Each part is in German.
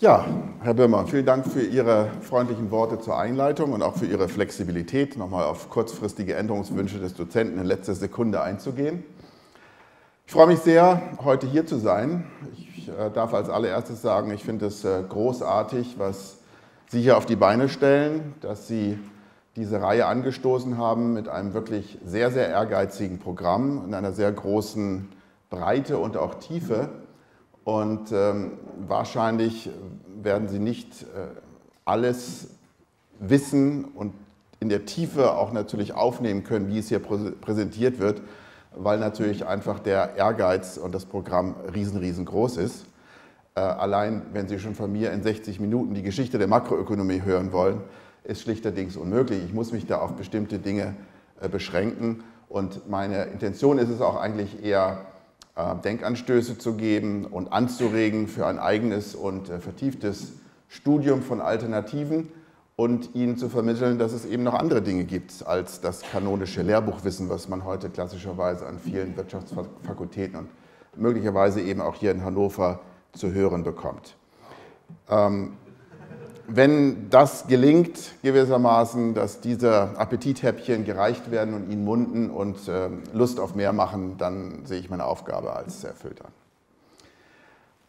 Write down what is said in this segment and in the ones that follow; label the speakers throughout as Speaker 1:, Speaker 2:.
Speaker 1: Ja, Herr Böhmer, vielen Dank für Ihre freundlichen Worte zur Einleitung und auch für Ihre Flexibilität, nochmal auf kurzfristige Änderungswünsche des Dozenten in letzter Sekunde einzugehen. Ich freue mich sehr, heute hier zu sein. Ich äh, darf als allererstes sagen, ich finde es äh, großartig, was Sie hier auf die Beine stellen, dass Sie diese Reihe angestoßen haben mit einem wirklich sehr, sehr ehrgeizigen Programm in einer sehr großen Breite und auch Tiefe. Und ähm, wahrscheinlich werden Sie nicht äh, alles wissen und in der Tiefe auch natürlich aufnehmen können, wie es hier präsentiert wird, weil natürlich einfach der Ehrgeiz und das Programm riesen, riesengroß ist. Äh, allein, wenn Sie schon von mir in 60 Minuten die Geschichte der Makroökonomie hören wollen, ist schlichterdings unmöglich. Ich muss mich da auf bestimmte Dinge äh, beschränken. Und meine Intention ist es auch eigentlich eher, Denkanstöße zu geben und anzuregen für ein eigenes und äh, vertieftes Studium von Alternativen und Ihnen zu vermitteln, dass es eben noch andere Dinge gibt als das kanonische Lehrbuchwissen, was man heute klassischerweise an vielen Wirtschaftsfakultäten und möglicherweise eben auch hier in Hannover zu hören bekommt. Ähm, wenn das gelingt, gewissermaßen, dass diese Appetithäppchen gereicht werden und ihnen munden und äh, Lust auf mehr machen, dann sehe ich meine Aufgabe als erfüllt an.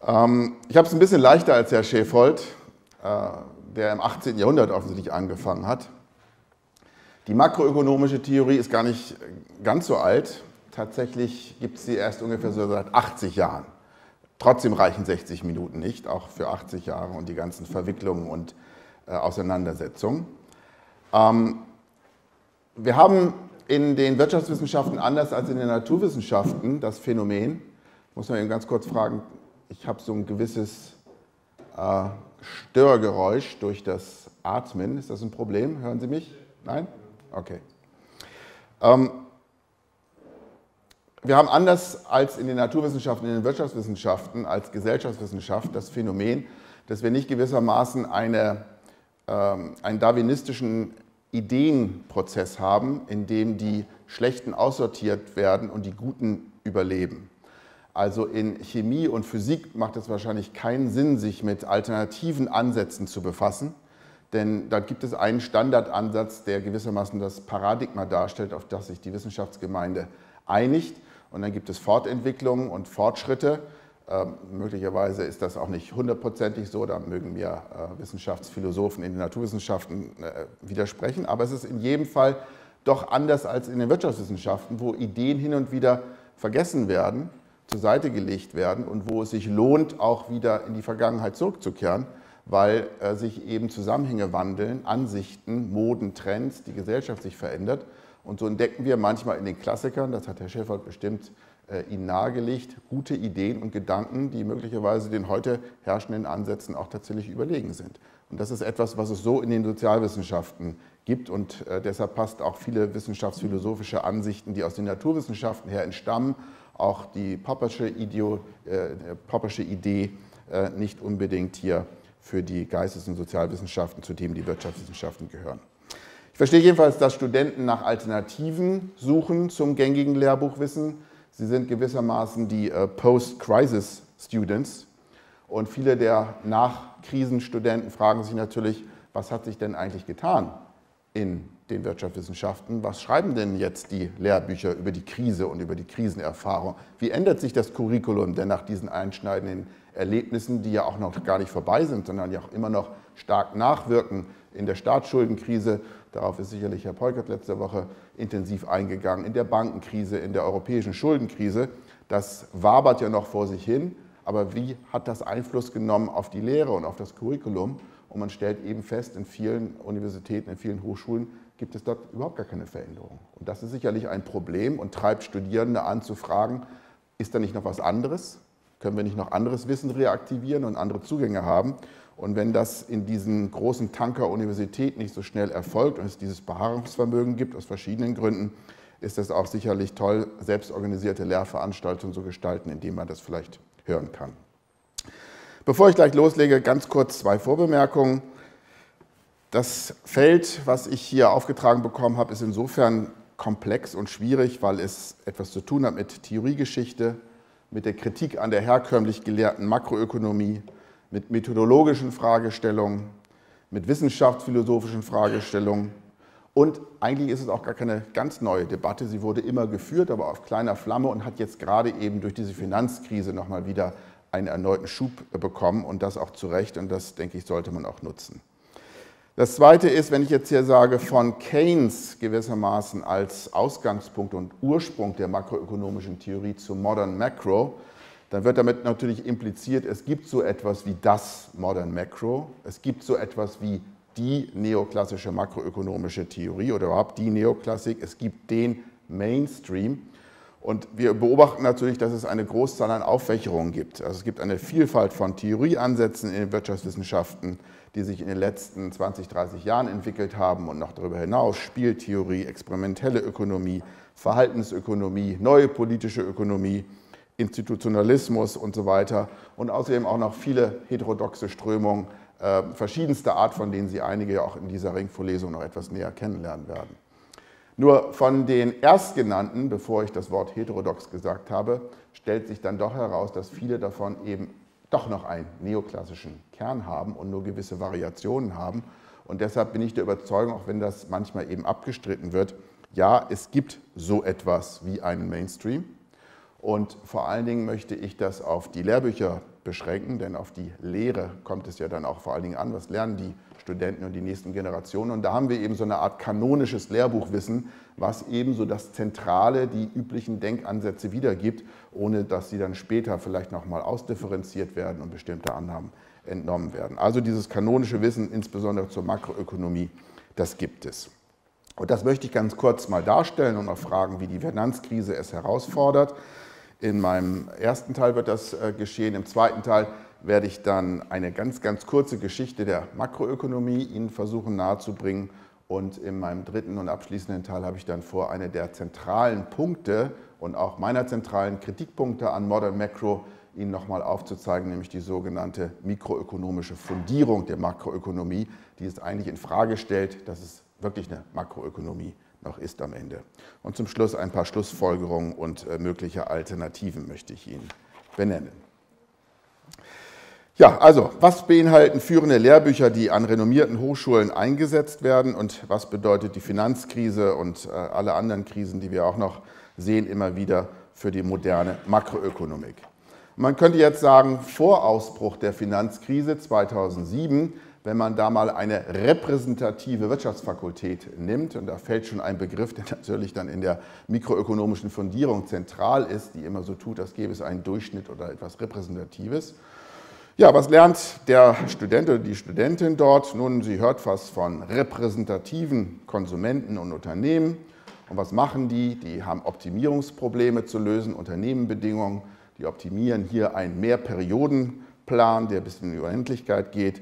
Speaker 1: Ähm, ich habe es ein bisschen leichter als Herr Schäfold, äh, der im 18. Jahrhundert offensichtlich angefangen hat. Die makroökonomische Theorie ist gar nicht ganz so alt. Tatsächlich gibt es sie erst ungefähr so seit 80 Jahren. Trotzdem reichen 60 Minuten nicht, auch für 80 Jahre und die ganzen Verwicklungen und äh, Auseinandersetzungen. Ähm, wir haben in den Wirtschaftswissenschaften anders als in den Naturwissenschaften das Phänomen, muss man eben ganz kurz fragen, ich habe so ein gewisses äh, Störgeräusch durch das Atmen. Ist das ein Problem? Hören Sie mich? Nein? Okay. Ähm, wir haben anders als in den Naturwissenschaften, in den Wirtschaftswissenschaften, als Gesellschaftswissenschaft das Phänomen, dass wir nicht gewissermaßen eine, ähm, einen darwinistischen Ideenprozess haben, in dem die Schlechten aussortiert werden und die Guten überleben. Also in Chemie und Physik macht es wahrscheinlich keinen Sinn, sich mit alternativen Ansätzen zu befassen, denn da gibt es einen Standardansatz, der gewissermaßen das Paradigma darstellt, auf das sich die Wissenschaftsgemeinde einigt. Und dann gibt es Fortentwicklungen und Fortschritte. Ähm, möglicherweise ist das auch nicht hundertprozentig so, da mögen mir äh, Wissenschaftsphilosophen in den Naturwissenschaften äh, widersprechen, aber es ist in jedem Fall doch anders als in den Wirtschaftswissenschaften, wo Ideen hin und wieder vergessen werden, zur Seite gelegt werden und wo es sich lohnt, auch wieder in die Vergangenheit zurückzukehren, weil äh, sich eben Zusammenhänge wandeln, Ansichten, Moden, Trends, die Gesellschaft sich verändert und so entdecken wir manchmal in den Klassikern, das hat Herr Schäffert bestimmt äh, Ihnen nahegelegt, gute Ideen und Gedanken, die möglicherweise den heute herrschenden Ansätzen auch tatsächlich überlegen sind. Und das ist etwas, was es so in den Sozialwissenschaften gibt und äh, deshalb passt auch viele wissenschaftsphilosophische Ansichten, die aus den Naturwissenschaften her entstammen, auch die Poppersche, Ideo, äh, Poppersche Idee äh, nicht unbedingt hier für die Geistes- und Sozialwissenschaften, zu denen die Wirtschaftswissenschaften gehören. Ich verstehe jedenfalls, dass Studenten nach Alternativen suchen zum gängigen Lehrbuchwissen. Sie sind gewissermaßen die äh, Post-Crisis-Students. Und viele der Nachkrisenstudenten fragen sich natürlich, was hat sich denn eigentlich getan in den Wirtschaftswissenschaften? Was schreiben denn jetzt die Lehrbücher über die Krise und über die Krisenerfahrung? Wie ändert sich das Curriculum denn nach diesen einschneidenden Erlebnissen, die ja auch noch gar nicht vorbei sind, sondern ja auch immer noch stark nachwirken in der Staatsschuldenkrise Darauf ist sicherlich Herr Peukert letzte Woche intensiv eingegangen. In der Bankenkrise, in der europäischen Schuldenkrise. Das wabert ja noch vor sich hin. Aber wie hat das Einfluss genommen auf die Lehre und auf das Curriculum? Und man stellt eben fest, in vielen Universitäten, in vielen Hochschulen gibt es dort überhaupt gar keine Veränderung. Und das ist sicherlich ein Problem und treibt Studierende an zu fragen, ist da nicht noch was anderes? Können wir nicht noch anderes Wissen reaktivieren und andere Zugänge haben? Und wenn das in diesen großen Tanker Universität nicht so schnell erfolgt und es dieses Beharrungsvermögen gibt, aus verschiedenen Gründen, ist es auch sicherlich toll, selbstorganisierte Lehrveranstaltungen zu gestalten, indem man das vielleicht hören kann. Bevor ich gleich loslege, ganz kurz zwei Vorbemerkungen. Das Feld, was ich hier aufgetragen bekommen habe, ist insofern komplex und schwierig, weil es etwas zu tun hat mit Theoriegeschichte, mit der Kritik an der herkömmlich gelehrten Makroökonomie, mit methodologischen Fragestellungen, mit wissenschaftsphilosophischen Fragestellungen. Und eigentlich ist es auch gar keine ganz neue Debatte. Sie wurde immer geführt, aber auf kleiner Flamme und hat jetzt gerade eben durch diese Finanzkrise nochmal wieder einen erneuten Schub bekommen und das auch zu Recht. Und das, denke ich, sollte man auch nutzen. Das Zweite ist, wenn ich jetzt hier sage, von Keynes gewissermaßen als Ausgangspunkt und Ursprung der makroökonomischen Theorie zu Modern Macro, dann wird damit natürlich impliziert, es gibt so etwas wie das Modern Macro, es gibt so etwas wie die neoklassische makroökonomische Theorie oder überhaupt die Neoklassik, es gibt den Mainstream. Und wir beobachten natürlich, dass es eine Großzahl an Auffächerungen gibt. Also es gibt eine Vielfalt von Theorieansätzen in den Wirtschaftswissenschaften, die sich in den letzten 20, 30 Jahren entwickelt haben und noch darüber hinaus Spieltheorie, experimentelle Ökonomie, Verhaltensökonomie, neue politische Ökonomie. Institutionalismus und so weiter und außerdem auch noch viele heterodoxe Strömungen äh, verschiedenster Art, von denen Sie einige auch in dieser Ringvorlesung noch etwas näher kennenlernen werden. Nur von den Erstgenannten, bevor ich das Wort heterodox gesagt habe, stellt sich dann doch heraus, dass viele davon eben doch noch einen neoklassischen Kern haben und nur gewisse Variationen haben. Und deshalb bin ich der Überzeugung, auch wenn das manchmal eben abgestritten wird, ja, es gibt so etwas wie einen Mainstream. Und vor allen Dingen möchte ich das auf die Lehrbücher beschränken, denn auf die Lehre kommt es ja dann auch vor allen Dingen an. Was lernen die Studenten und die nächsten Generationen? Und da haben wir eben so eine Art kanonisches Lehrbuchwissen, was eben so das Zentrale, die üblichen Denkansätze wiedergibt, ohne dass sie dann später vielleicht nochmal ausdifferenziert werden und bestimmte Annahmen entnommen werden. Also dieses kanonische Wissen, insbesondere zur Makroökonomie, das gibt es. Und das möchte ich ganz kurz mal darstellen und auch fragen, wie die Finanzkrise es herausfordert. In meinem ersten Teil wird das äh, geschehen. Im zweiten Teil werde ich dann eine ganz, ganz kurze Geschichte der Makroökonomie Ihnen versuchen nahezubringen. Und in meinem dritten und abschließenden Teil habe ich dann vor, eine der zentralen Punkte und auch meiner zentralen Kritikpunkte an Modern Macro Ihnen nochmal aufzuzeigen, nämlich die sogenannte mikroökonomische Fundierung der Makroökonomie, die es eigentlich in Frage stellt, dass es wirklich eine Makroökonomie ist noch ist am Ende. Und zum Schluss ein paar Schlussfolgerungen und äh, mögliche Alternativen möchte ich Ihnen benennen. Ja, also, was beinhalten führende Lehrbücher, die an renommierten Hochschulen eingesetzt werden und was bedeutet die Finanzkrise und äh, alle anderen Krisen, die wir auch noch sehen, immer wieder für die moderne Makroökonomik? Man könnte jetzt sagen, vor Ausbruch der Finanzkrise 2007 wenn man da mal eine repräsentative Wirtschaftsfakultät nimmt, und da fällt schon ein Begriff, der natürlich dann in der mikroökonomischen Fundierung zentral ist, die immer so tut, als gäbe es einen Durchschnitt oder etwas Repräsentatives. Ja, was lernt der Student oder die Studentin dort? Nun, sie hört was von repräsentativen Konsumenten und Unternehmen. Und was machen die? Die haben Optimierungsprobleme zu lösen, Unternehmenbedingungen. Die optimieren hier einen Mehrperiodenplan, der bis in die Unendlichkeit geht.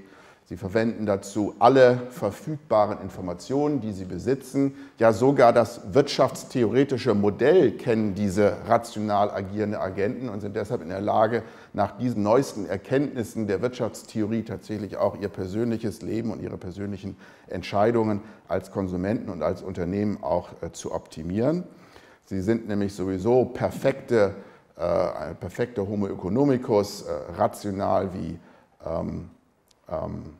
Speaker 1: Sie verwenden dazu alle verfügbaren Informationen, die Sie besitzen. Ja, sogar das wirtschaftstheoretische Modell kennen diese rational agierenden Agenten und sind deshalb in der Lage, nach diesen neuesten Erkenntnissen der Wirtschaftstheorie tatsächlich auch ihr persönliches Leben und ihre persönlichen Entscheidungen als Konsumenten und als Unternehmen auch äh, zu optimieren. Sie sind nämlich sowieso perfekte, äh, ein perfekter Homo economicus, äh, rational wie ähm, ähm,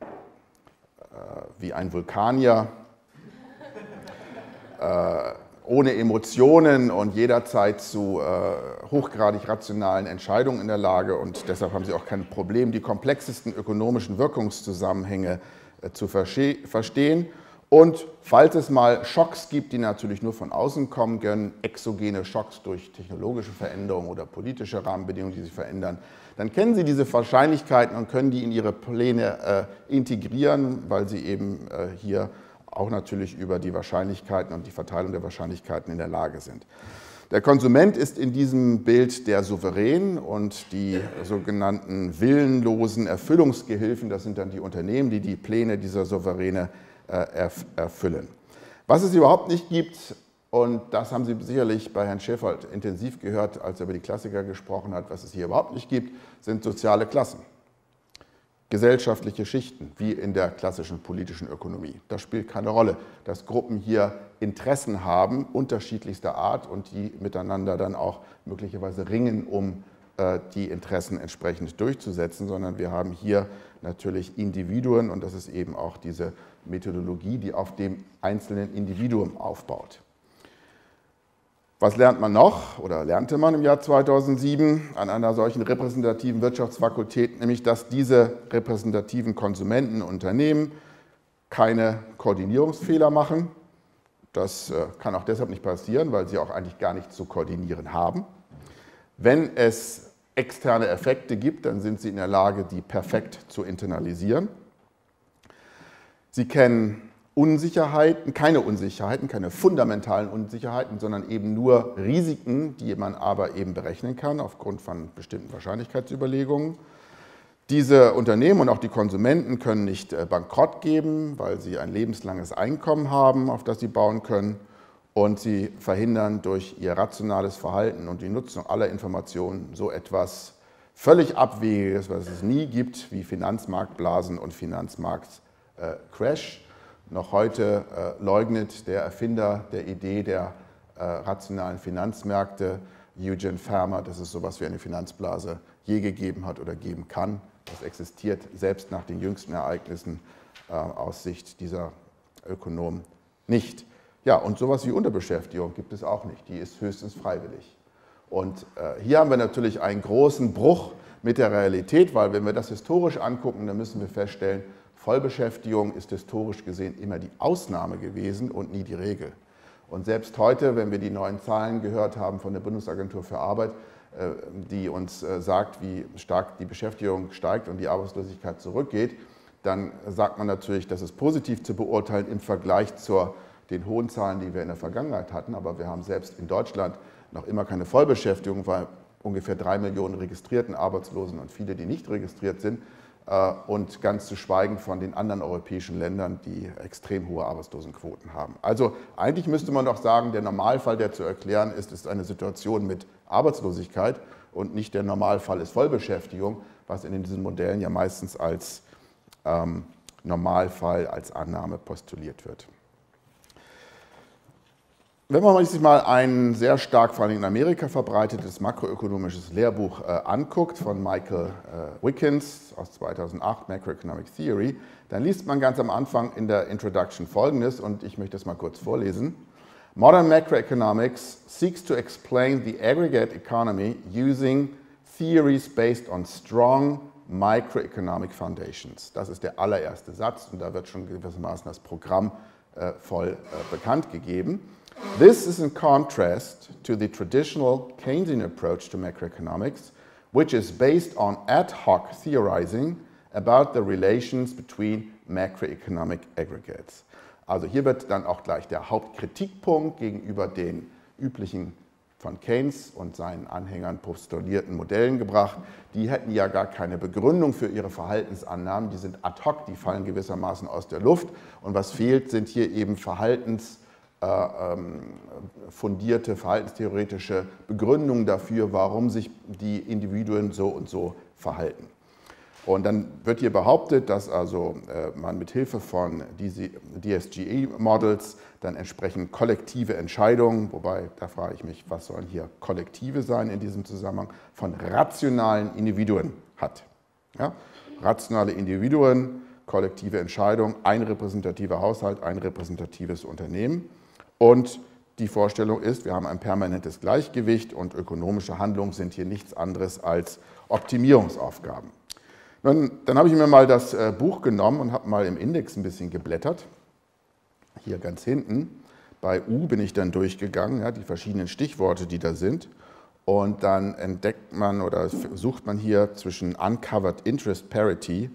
Speaker 1: äh, wie ein Vulkanier, äh, ohne Emotionen und jederzeit zu äh, hochgradig rationalen Entscheidungen in der Lage und deshalb haben sie auch kein Problem, die komplexesten ökonomischen Wirkungszusammenhänge äh, zu verstehen. Und falls es mal Schocks gibt, die natürlich nur von außen kommen können, exogene Schocks durch technologische Veränderungen oder politische Rahmenbedingungen, die sich verändern, dann kennen Sie diese Wahrscheinlichkeiten und können die in Ihre Pläne äh, integrieren, weil Sie eben äh, hier auch natürlich über die Wahrscheinlichkeiten und die Verteilung der Wahrscheinlichkeiten in der Lage sind. Der Konsument ist in diesem Bild der Souverän und die sogenannten willenlosen Erfüllungsgehilfen, das sind dann die Unternehmen, die die Pläne dieser Souveräne erfüllen. Was es überhaupt nicht gibt, und das haben Sie sicherlich bei Herrn Schäfer intensiv gehört, als er über die Klassiker gesprochen hat. Was es hier überhaupt nicht gibt, sind soziale Klassen, gesellschaftliche Schichten, wie in der klassischen politischen Ökonomie. Das spielt keine Rolle, dass Gruppen hier Interessen haben, unterschiedlichster Art und die miteinander dann auch möglicherweise ringen um äh, die Interessen entsprechend durchzusetzen, sondern wir haben hier natürlich Individuen und das ist eben auch diese Methodologie, die auf dem einzelnen Individuum aufbaut. Was lernt man noch oder lernte man im Jahr 2007 an einer solchen repräsentativen Wirtschaftsfakultät, nämlich dass diese repräsentativen Konsumenten, Unternehmen keine Koordinierungsfehler machen. Das äh, kann auch deshalb nicht passieren, weil sie auch eigentlich gar nicht zu koordinieren haben. Wenn es externe Effekte gibt, dann sind sie in der Lage, die perfekt zu internalisieren. Sie kennen Unsicherheiten, keine Unsicherheiten, keine fundamentalen Unsicherheiten, sondern eben nur Risiken, die man aber eben berechnen kann aufgrund von bestimmten Wahrscheinlichkeitsüberlegungen. Diese Unternehmen und auch die Konsumenten können nicht äh, bankrott geben, weil sie ein lebenslanges Einkommen haben, auf das sie bauen können. Und sie verhindern durch ihr rationales Verhalten und die Nutzung aller Informationen so etwas völlig Abwegiges, was es nie gibt, wie Finanzmarktblasen und Finanzmarktcrash. Noch heute äh, leugnet der Erfinder der Idee der äh, rationalen Finanzmärkte, Eugene Farmer, dass es sowas wie eine Finanzblase je gegeben hat oder geben kann. Das existiert selbst nach den jüngsten Ereignissen äh, aus Sicht dieser Ökonomen nicht. Ja, und sowas wie Unterbeschäftigung gibt es auch nicht. Die ist höchstens freiwillig. Und äh, hier haben wir natürlich einen großen Bruch mit der Realität, weil wenn wir das historisch angucken, dann müssen wir feststellen, Vollbeschäftigung ist historisch gesehen immer die Ausnahme gewesen und nie die Regel. Und selbst heute, wenn wir die neuen Zahlen gehört haben von der Bundesagentur für Arbeit, äh, die uns äh, sagt, wie stark die Beschäftigung steigt und die Arbeitslosigkeit zurückgeht, dann sagt man natürlich, das ist positiv zu beurteilen im Vergleich zu den hohen Zahlen, die wir in der Vergangenheit hatten. Aber wir haben selbst in Deutschland noch immer keine Vollbeschäftigung, weil ungefähr drei Millionen registrierten Arbeitslosen und viele, die nicht registriert sind, und ganz zu schweigen von den anderen europäischen Ländern, die extrem hohe Arbeitslosenquoten haben. Also eigentlich müsste man doch sagen, der Normalfall, der zu erklären ist, ist eine Situation mit Arbeitslosigkeit und nicht der Normalfall ist Vollbeschäftigung, was in diesen Modellen ja meistens als ähm, Normalfall, als Annahme postuliert wird. Wenn man sich mal ein sehr stark vor allem in Amerika verbreitetes makroökonomisches Lehrbuch äh, anguckt von Michael äh, Wickens aus 2008, Macroeconomic Theory, dann liest man ganz am Anfang in der Introduction folgendes und ich möchte es mal kurz vorlesen. Modern macroeconomics seeks to explain the aggregate economy using theories based on strong microeconomic foundations. Das ist der allererste Satz und da wird schon gewissermaßen das Programm äh, voll äh, bekannt gegeben. This is in contrast to the traditional Keynesian approach to macroeconomics, which is based on ad hoc theorizing about the relations between macroeconomic aggregates. Also hier wird dann auch gleich der Hauptkritikpunkt gegenüber den üblichen von Keynes und seinen Anhängern postulierten Modellen gebracht. Die hätten ja gar keine Begründung für ihre Verhaltensannahmen, die sind ad hoc, die fallen gewissermaßen aus der Luft. Und was fehlt, sind hier eben Verhaltens- fundierte verhaltenstheoretische Begründungen dafür, warum sich die Individuen so und so verhalten. Und dann wird hier behauptet, dass also äh, man mit Hilfe von DSGE-Models dann entsprechend kollektive Entscheidungen, wobei da frage ich mich, was sollen hier kollektive sein in diesem Zusammenhang, von rationalen Individuen hat. Ja? Rationale Individuen, kollektive Entscheidung, ein repräsentativer Haushalt, ein repräsentatives Unternehmen. Und die Vorstellung ist, wir haben ein permanentes Gleichgewicht und ökonomische Handlungen sind hier nichts anderes als Optimierungsaufgaben. Dann, dann habe ich mir mal das äh, Buch genommen und habe mal im Index ein bisschen geblättert. Hier ganz hinten. Bei U bin ich dann durchgegangen, ja, die verschiedenen Stichworte, die da sind. Und dann entdeckt man oder sucht man hier zwischen Uncovered Interest Parity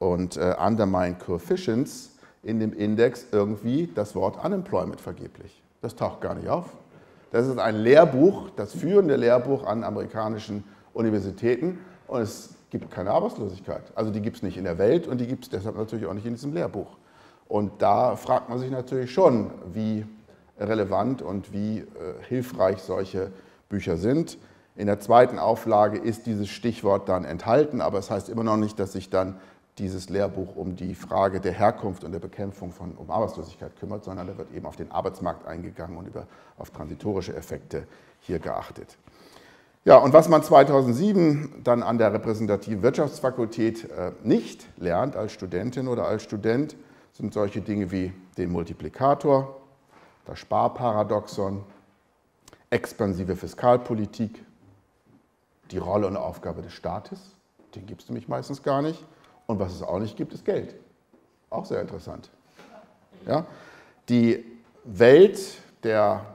Speaker 1: und äh, Undermined Coefficients in dem Index irgendwie das Wort Unemployment vergeblich. Das taucht gar nicht auf. Das ist ein Lehrbuch, das führende Lehrbuch an amerikanischen Universitäten und es gibt keine Arbeitslosigkeit. Also die gibt es nicht in der Welt und die gibt es deshalb natürlich auch nicht in diesem Lehrbuch. Und da fragt man sich natürlich schon, wie relevant und wie äh, hilfreich solche Bücher sind. In der zweiten Auflage ist dieses Stichwort dann enthalten, aber es heißt immer noch nicht, dass sich dann dieses Lehrbuch um die Frage der Herkunft und der Bekämpfung von um Arbeitslosigkeit kümmert, sondern da wird eben auf den Arbeitsmarkt eingegangen und über, auf transitorische Effekte hier geachtet. Ja, und was man 2007 dann an der repräsentativen Wirtschaftsfakultät äh, nicht lernt als Studentin oder als Student, sind solche Dinge wie den Multiplikator, das Sparparadoxon, expansive Fiskalpolitik, die Rolle und Aufgabe des Staates, den gibt es nämlich meistens gar nicht. Und was es auch nicht gibt, ist Geld. Auch sehr interessant. Ja? Die Welt der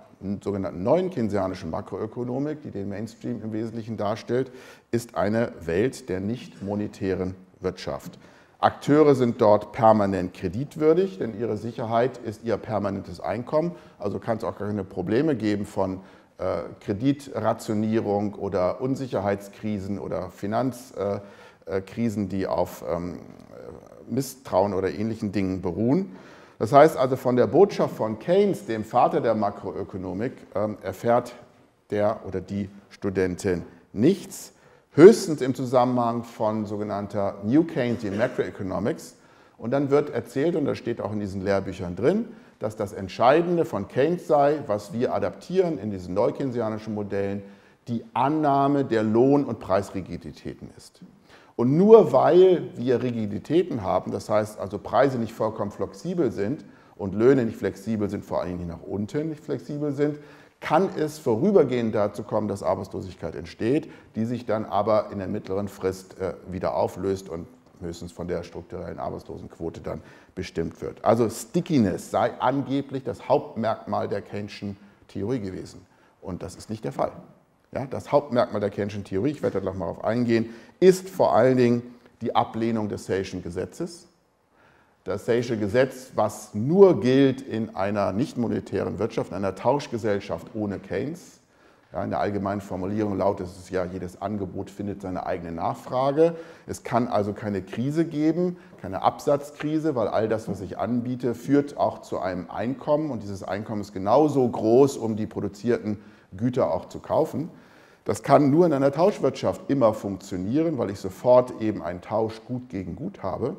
Speaker 1: sogenannten neuen keynesianischen Makroökonomik, die den Mainstream im Wesentlichen darstellt, ist eine Welt der nicht monetären Wirtschaft. Akteure sind dort permanent kreditwürdig, denn ihre Sicherheit ist ihr permanentes Einkommen. Also kann es auch keine Probleme geben von äh, Kreditrationierung oder Unsicherheitskrisen oder Finanzkrisen, die auf ähm, Misstrauen oder ähnlichen Dingen beruhen. Das heißt also, von der Botschaft von Keynes, dem Vater der Makroökonomik, ähm, erfährt der oder die Studentin nichts, höchstens im Zusammenhang von sogenannter New Keynesian Macroeconomics. Und dann wird erzählt, und das steht auch in diesen Lehrbüchern drin, dass das Entscheidende von Keynes sei, was wir adaptieren in diesen neukeynesianischen Modellen, die Annahme der Lohn- und Preisrigiditäten ist. Und nur weil wir Rigiditäten haben, das heißt also Preise nicht vollkommen flexibel sind und Löhne nicht flexibel sind, vor allem nicht nach unten nicht flexibel sind, kann es vorübergehend dazu kommen, dass Arbeitslosigkeit entsteht, die sich dann aber in der mittleren Frist äh, wieder auflöst und höchstens von der strukturellen Arbeitslosenquote dann bestimmt wird. Also Stickiness sei angeblich das Hauptmerkmal der Keynesian Theorie gewesen. Und das ist nicht der Fall. Ja, das Hauptmerkmal der Keynesian Theorie, ich werde da noch mal darauf eingehen, ist vor allen Dingen die Ablehnung des Sayschen Gesetzes. Das Sayische Gesetz, was nur gilt in einer nicht monetären Wirtschaft, in einer Tauschgesellschaft ohne Keynes. Ja, in der allgemeinen Formulierung lautet es ja, jedes Angebot findet seine eigene Nachfrage. Es kann also keine Krise geben, keine Absatzkrise, weil all das, was ich anbiete, führt auch zu einem Einkommen und dieses Einkommen ist genauso groß, um die produzierten Güter auch zu kaufen. Das kann nur in einer Tauschwirtschaft immer funktionieren, weil ich sofort eben einen Tausch gut gegen gut habe.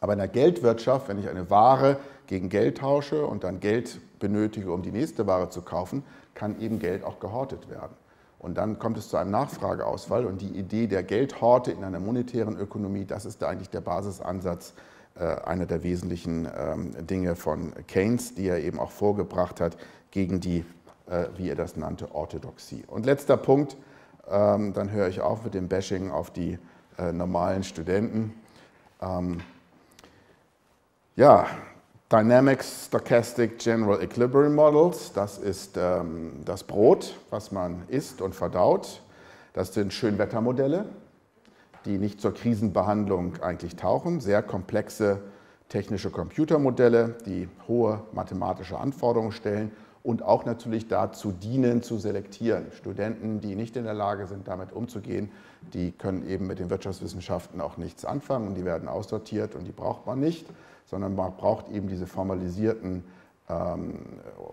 Speaker 1: Aber in der Geldwirtschaft, wenn ich eine Ware gegen Geld tausche und dann Geld benötige, um die nächste Ware zu kaufen, kann eben Geld auch gehortet werden. Und dann kommt es zu einem Nachfrageausfall. Und die Idee der Geldhorte in einer monetären Ökonomie, das ist eigentlich der Basisansatz, äh, einer der wesentlichen ähm, Dinge von Keynes, die er eben auch vorgebracht hat gegen die wie er das nannte, Orthodoxie. Und letzter Punkt, ähm, dann höre ich auf mit dem Bashing auf die äh, normalen Studenten. Ähm, ja, Dynamic Stochastic General Equilibrium Models, das ist ähm, das Brot, was man isst und verdaut. Das sind Schönwettermodelle, die nicht zur Krisenbehandlung eigentlich tauchen, sehr komplexe technische Computermodelle, die hohe mathematische Anforderungen stellen und auch natürlich dazu dienen, zu selektieren. Studenten, die nicht in der Lage sind, damit umzugehen, die können eben mit den Wirtschaftswissenschaften auch nichts anfangen und die werden aussortiert und die braucht man nicht, sondern man braucht eben diese formalisierten ähm,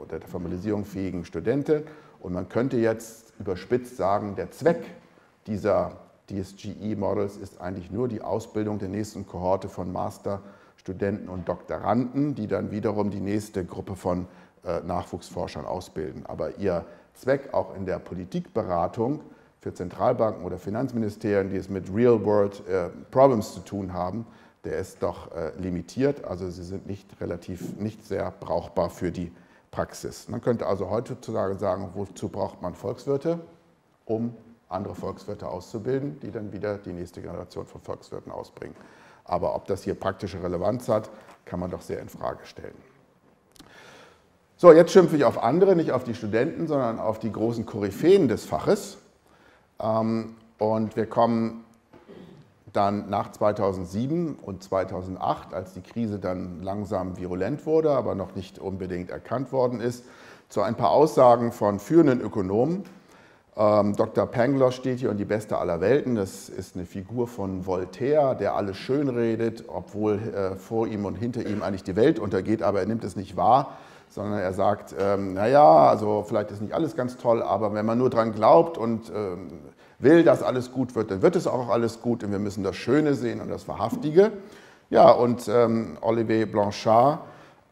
Speaker 1: oder der Formalisierung fähigen Studenten. Und man könnte jetzt überspitzt sagen, der Zweck dieser DSGE-Models ist eigentlich nur die Ausbildung der nächsten Kohorte von Masterstudenten und Doktoranden, die dann wiederum die nächste Gruppe von Nachwuchsforschern ausbilden. Aber ihr Zweck auch in der Politikberatung für Zentralbanken oder Finanzministerien, die es mit Real-World-Problems äh, zu tun haben, der ist doch äh, limitiert. Also sie sind nicht relativ, nicht sehr brauchbar für die Praxis. Man könnte also heutzutage sagen, wozu braucht man Volkswirte? Um andere Volkswirte auszubilden, die dann wieder die nächste Generation von Volkswirten ausbringen. Aber ob das hier praktische Relevanz hat, kann man doch sehr in Frage stellen. So, jetzt schimpfe ich auf andere, nicht auf die Studenten, sondern auf die großen Koryphäen des Faches. Ähm, und wir kommen dann nach 2007 und 2008, als die Krise dann langsam virulent wurde, aber noch nicht unbedingt erkannt worden ist, zu ein paar Aussagen von führenden Ökonomen. Ähm, Dr. Pangloss steht hier und die beste aller Welten. Das ist eine Figur von Voltaire, der alles schönredet, obwohl äh, vor ihm und hinter ihm eigentlich die Welt untergeht, aber er nimmt es nicht wahr sondern er sagt, ähm, naja, also vielleicht ist nicht alles ganz toll, aber wenn man nur dran glaubt und ähm, will, dass alles gut wird, dann wird es auch alles gut und wir müssen das Schöne sehen und das Wahrhaftige. Ja, und ähm, Olivier Blanchard,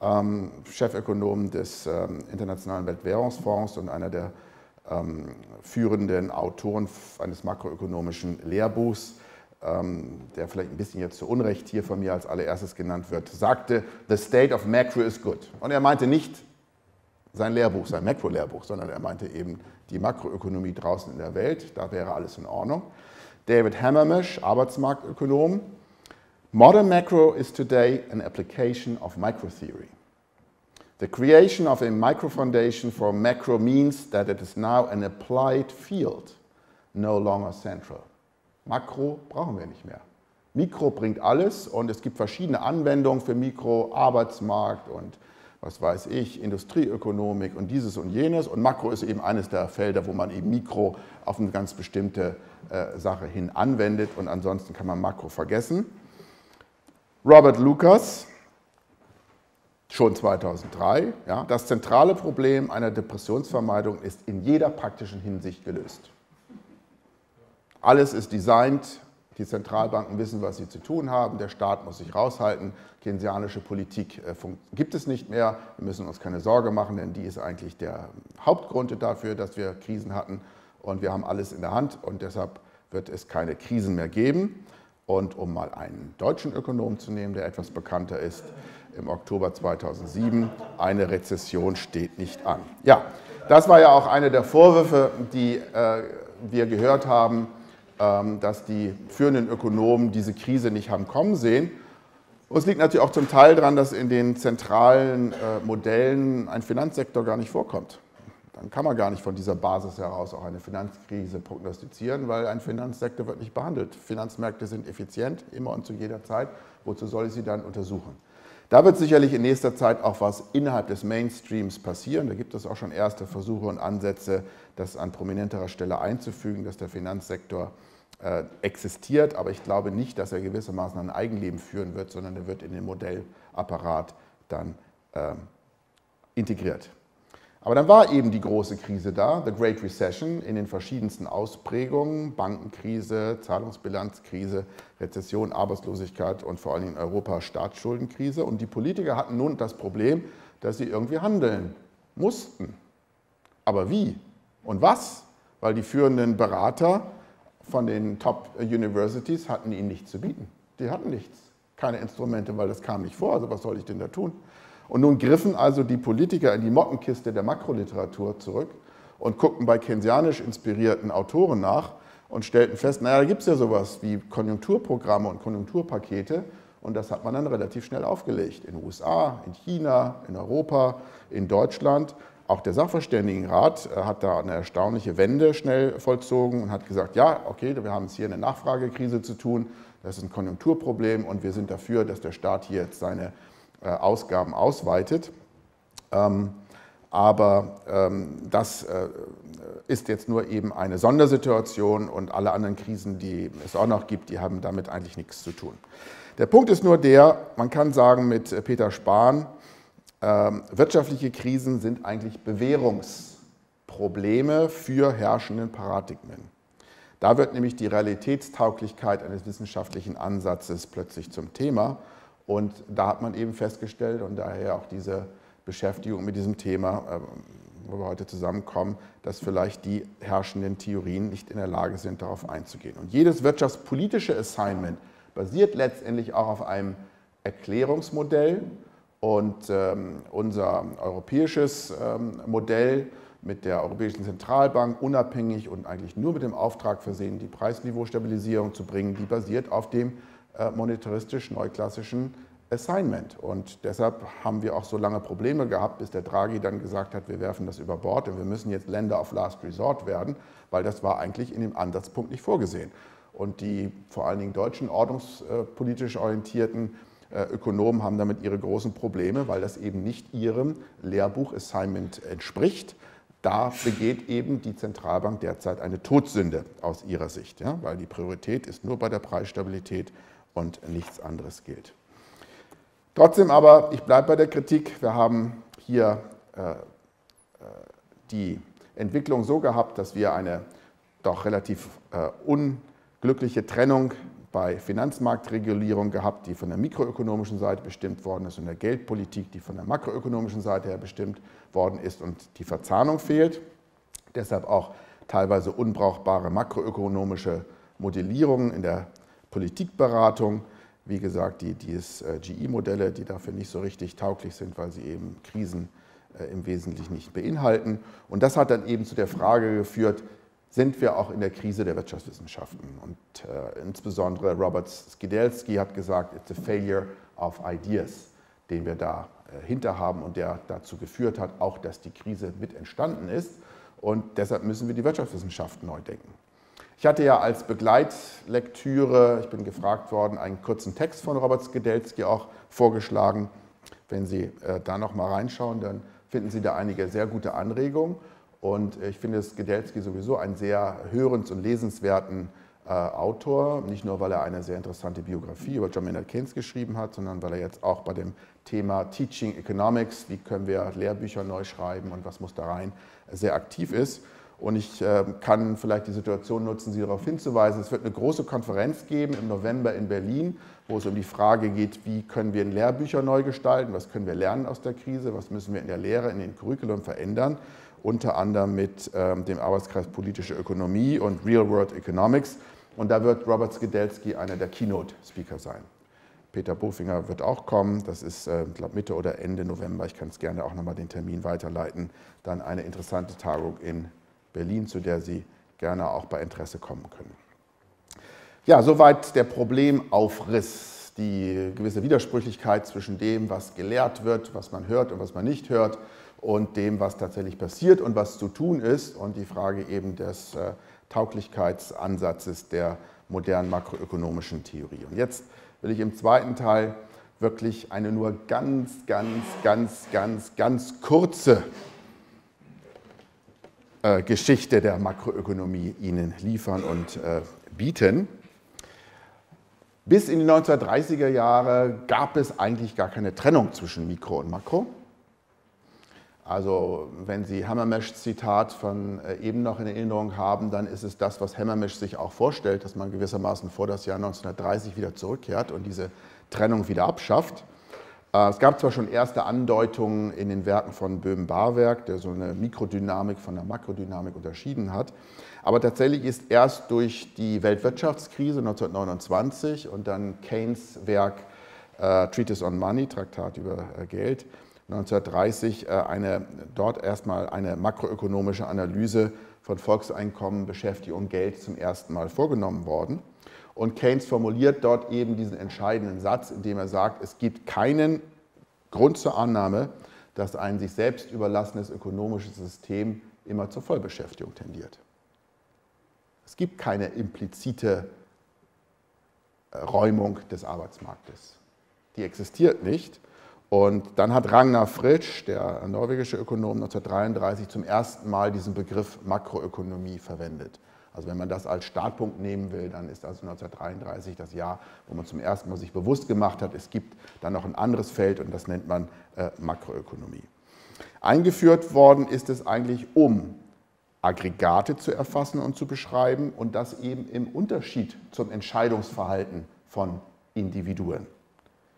Speaker 1: ähm, Chefökonom des ähm, Internationalen Weltwährungsfonds und einer der ähm, führenden Autoren eines makroökonomischen Lehrbuchs, der vielleicht ein bisschen jetzt zu Unrecht hier von mir als allererstes genannt wird, sagte, The state of macro is good. Und er meinte nicht sein Lehrbuch, sein Makro-Lehrbuch, sondern er meinte eben die Makroökonomie draußen in der Welt, da wäre alles in Ordnung. David Hammermesh, Arbeitsmarktökonom, Modern macro is today an application of microtheory. The creation of a micro foundation for macro means that it is now an applied field, no longer central. Makro brauchen wir nicht mehr. Mikro bringt alles und es gibt verschiedene Anwendungen für Mikro, Arbeitsmarkt und was weiß ich, Industrieökonomik und dieses und jenes. Und Makro ist eben eines der Felder, wo man eben Mikro auf eine ganz bestimmte äh, Sache hin anwendet und ansonsten kann man Makro vergessen. Robert Lucas, schon 2003, ja, das zentrale Problem einer Depressionsvermeidung ist in jeder praktischen Hinsicht gelöst. Alles ist designt die Zentralbanken wissen, was sie zu tun haben. Der Staat muss sich raushalten. Keynesianische Politik äh, gibt es nicht mehr. Wir müssen uns keine Sorge machen, denn die ist eigentlich der Hauptgrund dafür, dass wir Krisen hatten. Und wir haben alles in der Hand und deshalb wird es keine Krisen mehr geben. Und um mal einen deutschen Ökonom zu nehmen, der etwas bekannter ist, im Oktober 2007, eine Rezession steht nicht an. Ja, das war ja auch einer der Vorwürfe, die äh, wir gehört haben dass die führenden Ökonomen diese Krise nicht haben kommen sehen. Und es liegt natürlich auch zum Teil daran, dass in den zentralen äh, Modellen ein Finanzsektor gar nicht vorkommt. Dann kann man gar nicht von dieser Basis heraus auch eine Finanzkrise prognostizieren, weil ein Finanzsektor wird nicht behandelt. Finanzmärkte sind effizient, immer und zu jeder Zeit. Wozu soll ich sie dann untersuchen? Da wird sicherlich in nächster Zeit auch was innerhalb des Mainstreams passieren. Da gibt es auch schon erste Versuche und Ansätze, das an prominenterer Stelle einzufügen, dass der Finanzsektor äh, existiert. Aber ich glaube nicht, dass er gewissermaßen ein Eigenleben führen wird, sondern er wird in den Modellapparat dann äh, integriert. Aber dann war eben die große Krise da, the Great Recession, in den verschiedensten Ausprägungen, Bankenkrise, Zahlungsbilanzkrise, Rezession, Arbeitslosigkeit und vor allem in Europa Staatsschuldenkrise. Und die Politiker hatten nun das Problem, dass sie irgendwie handeln mussten. Aber wie und was? Weil die führenden Berater von den Top Universities hatten ihnen nichts zu bieten. Die hatten nichts, keine Instrumente, weil das kam nicht vor. Also was soll ich denn da tun? Und nun griffen also die Politiker in die Mottenkiste der Makroliteratur zurück und guckten bei keynesianisch inspirierten Autoren nach und stellten fest, naja, da gibt es ja sowas wie Konjunkturprogramme und Konjunkturpakete und das hat man dann relativ schnell aufgelegt. In den USA, in China, in Europa, in Deutschland. Auch der Sachverständigenrat äh, hat da eine erstaunliche Wende schnell vollzogen und hat gesagt, ja, okay, wir haben es hier eine Nachfragekrise zu tun, das ist ein Konjunkturproblem und wir sind dafür, dass der Staat hier jetzt seine äh, Ausgaben ausweitet. Ähm, aber ähm, das äh, ist jetzt nur eben eine Sondersituation und alle anderen Krisen, die es auch noch gibt, die haben damit eigentlich nichts zu tun. Der Punkt ist nur der, man kann sagen mit Peter Spahn, ähm, wirtschaftliche Krisen sind eigentlich Bewährungsprobleme für herrschenden Paradigmen. Da wird nämlich die Realitätstauglichkeit eines wissenschaftlichen Ansatzes plötzlich zum Thema und da hat man eben festgestellt und daher auch diese Beschäftigung mit diesem Thema, ähm, wo wir heute zusammenkommen, dass vielleicht die herrschenden Theorien nicht in der Lage sind, darauf einzugehen. Und jedes wirtschaftspolitische Assignment basiert letztendlich auch auf einem Erklärungsmodell. Und ähm, unser europäisches ähm, Modell mit der Europäischen Zentralbank unabhängig und eigentlich nur mit dem Auftrag versehen, die Preisniveaustabilisierung zu bringen, die basiert auf dem äh, monetaristisch-neuklassischen Assignment. Und deshalb haben wir auch so lange Probleme gehabt, bis der Draghi dann gesagt hat, wir werfen das über Bord und wir müssen jetzt Länder of Last Resort werden, weil das war eigentlich in dem Ansatzpunkt nicht vorgesehen. Und die vor allen Dingen deutschen ordnungspolitisch orientierten Ökonomen haben damit ihre großen Probleme, weil das eben nicht ihrem Lehrbuch-Assignment entspricht. Da begeht eben die Zentralbank derzeit eine Todsünde aus ihrer Sicht, ja, weil die Priorität ist nur bei der Preisstabilität und nichts anderes gilt. Trotzdem aber, ich bleibe bei der Kritik, wir haben hier äh, äh, die Entwicklung so gehabt, dass wir eine doch relativ äh, unglückliche Trennung bei Finanzmarktregulierung gehabt, die von der mikroökonomischen Seite bestimmt worden ist und der Geldpolitik, die von der makroökonomischen Seite her bestimmt worden ist und die Verzahnung fehlt. Deshalb auch teilweise unbrauchbare makroökonomische Modellierungen in der Politikberatung. Wie gesagt, die DSGI-Modelle, die dafür nicht so richtig tauglich sind, weil sie eben Krisen äh, im Wesentlichen nicht beinhalten. Und das hat dann eben zu der Frage geführt, sind wir auch in der Krise der Wirtschaftswissenschaften? Und äh, insbesondere Robert Skidelsky hat gesagt, it's a failure of ideas, den wir da äh, hinter haben und der dazu geführt hat, auch dass die Krise mit entstanden ist. Und deshalb müssen wir die Wirtschaftswissenschaften neu denken. Ich hatte ja als Begleitlektüre, ich bin gefragt worden, einen kurzen Text von Robert Skidelsky auch vorgeschlagen. Wenn Sie äh, da noch mal reinschauen, dann finden Sie da einige sehr gute Anregungen. Und ich finde Skidelsky sowieso einen sehr hörens- und lesenswerten äh, Autor, nicht nur, weil er eine sehr interessante Biografie über John Maynard Keynes geschrieben hat, sondern weil er jetzt auch bei dem Thema Teaching Economics, wie können wir Lehrbücher neu schreiben und was muss da rein, sehr aktiv ist. Und ich äh, kann vielleicht die Situation nutzen, Sie darauf hinzuweisen, es wird eine große Konferenz geben im November in Berlin, wo es um die Frage geht, wie können wir Lehrbücher neu gestalten, was können wir lernen aus der Krise, was müssen wir in der Lehre, in den Curriculum verändern, unter anderem mit ähm, dem Arbeitskreis Politische Ökonomie und Real World Economics. Und da wird Robert Skidelsky einer der Keynote-Speaker sein. Peter Bofinger wird auch kommen. Das ist, äh, glaube Mitte oder Ende November. Ich kann es gerne auch nochmal den Termin weiterleiten. Dann eine interessante Tagung in Berlin, zu der Sie gerne auch bei Interesse kommen können. Ja, soweit der Problemaufriss, die gewisse Widersprüchlichkeit zwischen dem, was gelehrt wird, was man hört und was man nicht hört und dem, was tatsächlich passiert und was zu tun ist und die Frage eben des äh, Tauglichkeitsansatzes der modernen makroökonomischen Theorie. Und jetzt will ich im zweiten Teil wirklich eine nur ganz, ganz, ganz, ganz, ganz kurze äh, Geschichte der Makroökonomie Ihnen liefern und äh, bieten. Bis in die 1930er Jahre gab es eigentlich gar keine Trennung zwischen Mikro und Makro. Also wenn Sie Hammermeschs Zitat von äh, eben noch in Erinnerung haben, dann ist es das, was Hammermesch sich auch vorstellt, dass man gewissermaßen vor das Jahr 1930 wieder zurückkehrt und diese Trennung wieder abschafft. Äh, es gab zwar schon erste Andeutungen in den Werken von Böhm-Barwerk, der so eine Mikrodynamik von der Makrodynamik unterschieden hat, aber tatsächlich ist erst durch die Weltwirtschaftskrise 1929 und dann Keynes Werk äh, Treatise on Money, Traktat über Geld, 1930 äh, eine, dort erstmal eine makroökonomische Analyse von Volkseinkommen, Beschäftigung Geld zum ersten Mal vorgenommen worden. Und Keynes formuliert dort eben diesen entscheidenden Satz, indem er sagt, es gibt keinen Grund zur Annahme, dass ein sich selbst überlassenes ökonomisches System immer zur Vollbeschäftigung tendiert. Es gibt keine implizite äh, Räumung des Arbeitsmarktes. Die existiert nicht. Und dann hat Ragnar Fritsch, der norwegische Ökonom, 1933 zum ersten Mal diesen Begriff Makroökonomie verwendet. Also wenn man das als Startpunkt nehmen will, dann ist also 1933 das Jahr, wo man zum ersten Mal sich bewusst gemacht hat, es gibt dann noch ein anderes Feld und das nennt man äh, Makroökonomie. Eingeführt worden ist es eigentlich, um Aggregate zu erfassen und zu beschreiben und das eben im Unterschied zum Entscheidungsverhalten von Individuen.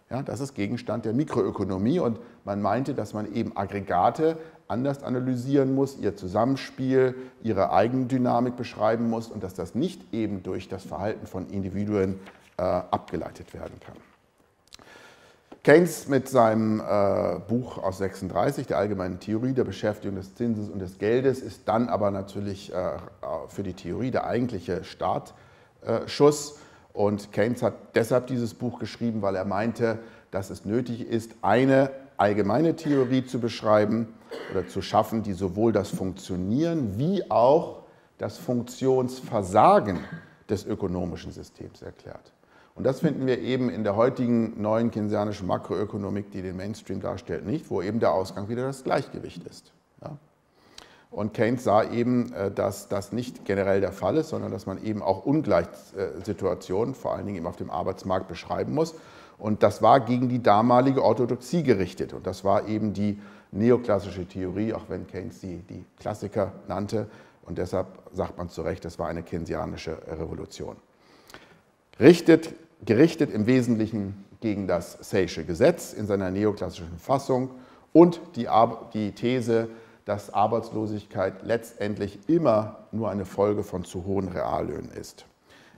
Speaker 1: Ja, das ist Gegenstand der Mikroökonomie und man meinte, dass man eben Aggregate anders analysieren muss, ihr Zusammenspiel, ihre Eigendynamik beschreiben muss und dass das nicht eben durch das Verhalten von Individuen äh, abgeleitet werden kann. Keynes mit seinem äh, Buch aus 36, der allgemeinen Theorie der Beschäftigung des Zinses und des Geldes, ist dann aber natürlich äh, für die Theorie der eigentliche Startschuss. Und Keynes hat deshalb dieses Buch geschrieben, weil er meinte, dass es nötig ist, eine allgemeine Theorie zu beschreiben oder zu schaffen, die sowohl das Funktionieren wie auch das Funktionsversagen des ökonomischen Systems erklärt. Und das finden wir eben in der heutigen neuen keynesianischen Makroökonomik, die den Mainstream darstellt, nicht, wo eben der Ausgang wieder das Gleichgewicht ist. Ja? Und Keynes sah eben, äh, dass das nicht generell der Fall ist, sondern dass man eben auch Ungleichsituationen, vor allen Dingen eben auf dem Arbeitsmarkt, beschreiben muss. Und das war gegen die damalige Orthodoxie gerichtet. Und das war eben die neoklassische Theorie, auch wenn Keynes sie die Klassiker nannte. Und deshalb sagt man zu Recht, das war eine keynesianische Revolution. Richtet, gerichtet im Wesentlichen gegen das Say'sche Gesetz in seiner neoklassischen Fassung und die, die These, dass Arbeitslosigkeit letztendlich immer nur eine Folge von zu hohen Reallöhnen ist.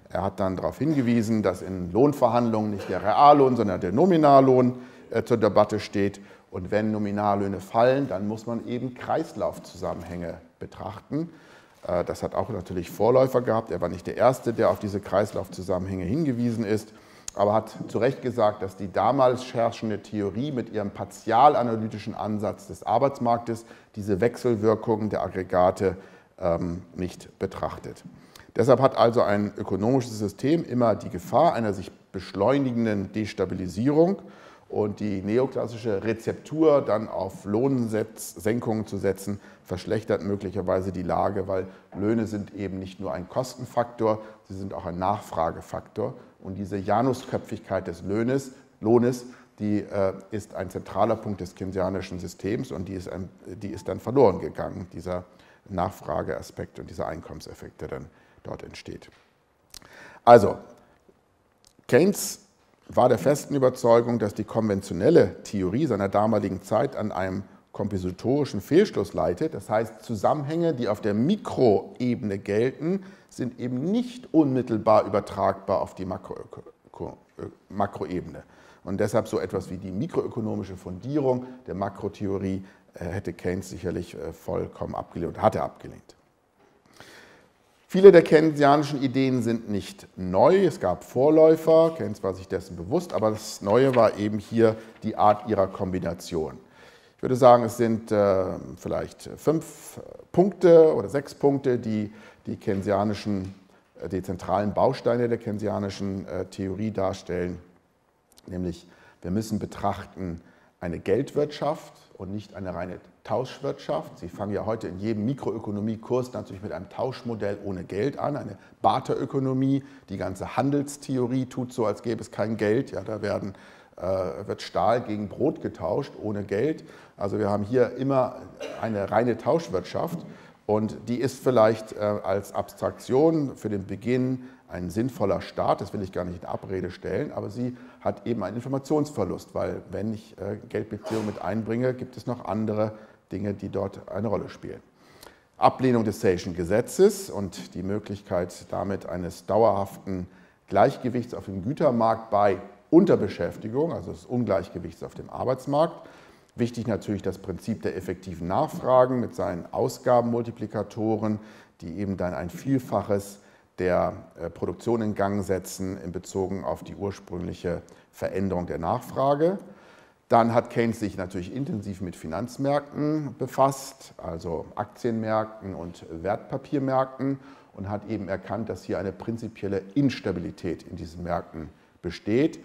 Speaker 1: Er hat dann darauf hingewiesen, dass in Lohnverhandlungen nicht der Reallohn, sondern der Nominallohn äh, zur Debatte steht. Und wenn Nominallöhne fallen, dann muss man eben Kreislaufzusammenhänge betrachten. Äh, das hat auch natürlich Vorläufer gehabt. Er war nicht der Erste, der auf diese Kreislaufzusammenhänge hingewiesen ist, aber hat zu Recht gesagt, dass die damals herrschende Theorie mit ihrem partialanalytischen Ansatz des Arbeitsmarktes diese Wechselwirkungen der Aggregate ähm, nicht betrachtet. Deshalb hat also ein ökonomisches System immer die Gefahr einer sich beschleunigenden Destabilisierung und die neoklassische Rezeptur dann auf Lohnsenkungen zu setzen, verschlechtert möglicherweise die Lage, weil Löhne sind eben nicht nur ein Kostenfaktor, sie sind auch ein Nachfragefaktor. Und diese Janusköpfigkeit des Lohnes, Lohnes die äh, ist ein zentraler Punkt des keynesianischen Systems und die ist, ein, die ist dann verloren gegangen, dieser Nachfrageaspekt und dieser Einkommenseffekt, der dann dort entsteht. Also, Keynes war der festen Überzeugung, dass die konventionelle Theorie seiner damaligen Zeit an einem kompositorischen Fehlschluss leitet. Das heißt, Zusammenhänge, die auf der Mikroebene gelten, sind eben nicht unmittelbar übertragbar auf die Makroebene. Und deshalb so etwas wie die mikroökonomische Fundierung der Makrotheorie äh, hätte Keynes sicherlich äh, vollkommen abgelehnt, hat er abgelehnt. Viele der keynesianischen Ideen sind nicht neu. Es gab Vorläufer, Keynes war sich dessen bewusst, aber das Neue war eben hier die Art ihrer Kombination. Ich würde sagen, es sind äh, vielleicht fünf Punkte oder sechs Punkte, die die keynesianischen, äh, die zentralen Bausteine der keynesianischen äh, Theorie darstellen. Nämlich, wir müssen betrachten eine Geldwirtschaft und nicht eine reine Tauschwirtschaft. Sie fangen ja heute in jedem Mikroökonomiekurs natürlich mit einem Tauschmodell ohne Geld an, eine Barterökonomie. Die ganze Handelstheorie tut so, als gäbe es kein Geld. Ja, da werden, äh, wird Stahl gegen Brot getauscht ohne Geld. Also wir haben hier immer eine reine Tauschwirtschaft und die ist vielleicht äh, als Abstraktion für den Beginn ein sinnvoller Staat, das will ich gar nicht in Abrede stellen, aber sie hat eben einen Informationsverlust, weil wenn ich äh, Geldbeziehungen mit einbringe, gibt es noch andere Dinge, die dort eine Rolle spielen. Ablehnung des Sayschen Gesetzes und die Möglichkeit damit eines dauerhaften Gleichgewichts auf dem Gütermarkt bei Unterbeschäftigung, also des Ungleichgewichts auf dem Arbeitsmarkt. Wichtig natürlich das Prinzip der effektiven Nachfragen mit seinen Ausgabenmultiplikatoren, die eben dann ein Vielfaches der äh, Produktion in Gang setzen in Bezug auf die ursprüngliche Veränderung der Nachfrage. Dann hat Keynes sich natürlich intensiv mit Finanzmärkten befasst, also Aktienmärkten und Wertpapiermärkten und hat eben erkannt, dass hier eine prinzipielle Instabilität in diesen Märkten besteht.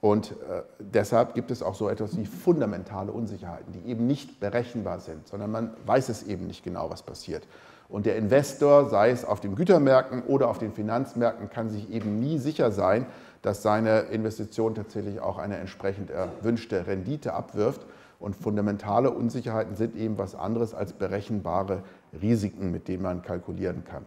Speaker 1: Und äh, deshalb gibt es auch so etwas wie fundamentale Unsicherheiten, die eben nicht berechenbar sind, sondern man weiß es eben nicht genau, was passiert. Und der Investor, sei es auf den Gütermärkten oder auf den Finanzmärkten, kann sich eben nie sicher sein, dass seine Investition tatsächlich auch eine entsprechend erwünschte Rendite abwirft. Und fundamentale Unsicherheiten sind eben was anderes als berechenbare Risiken, mit denen man kalkulieren kann.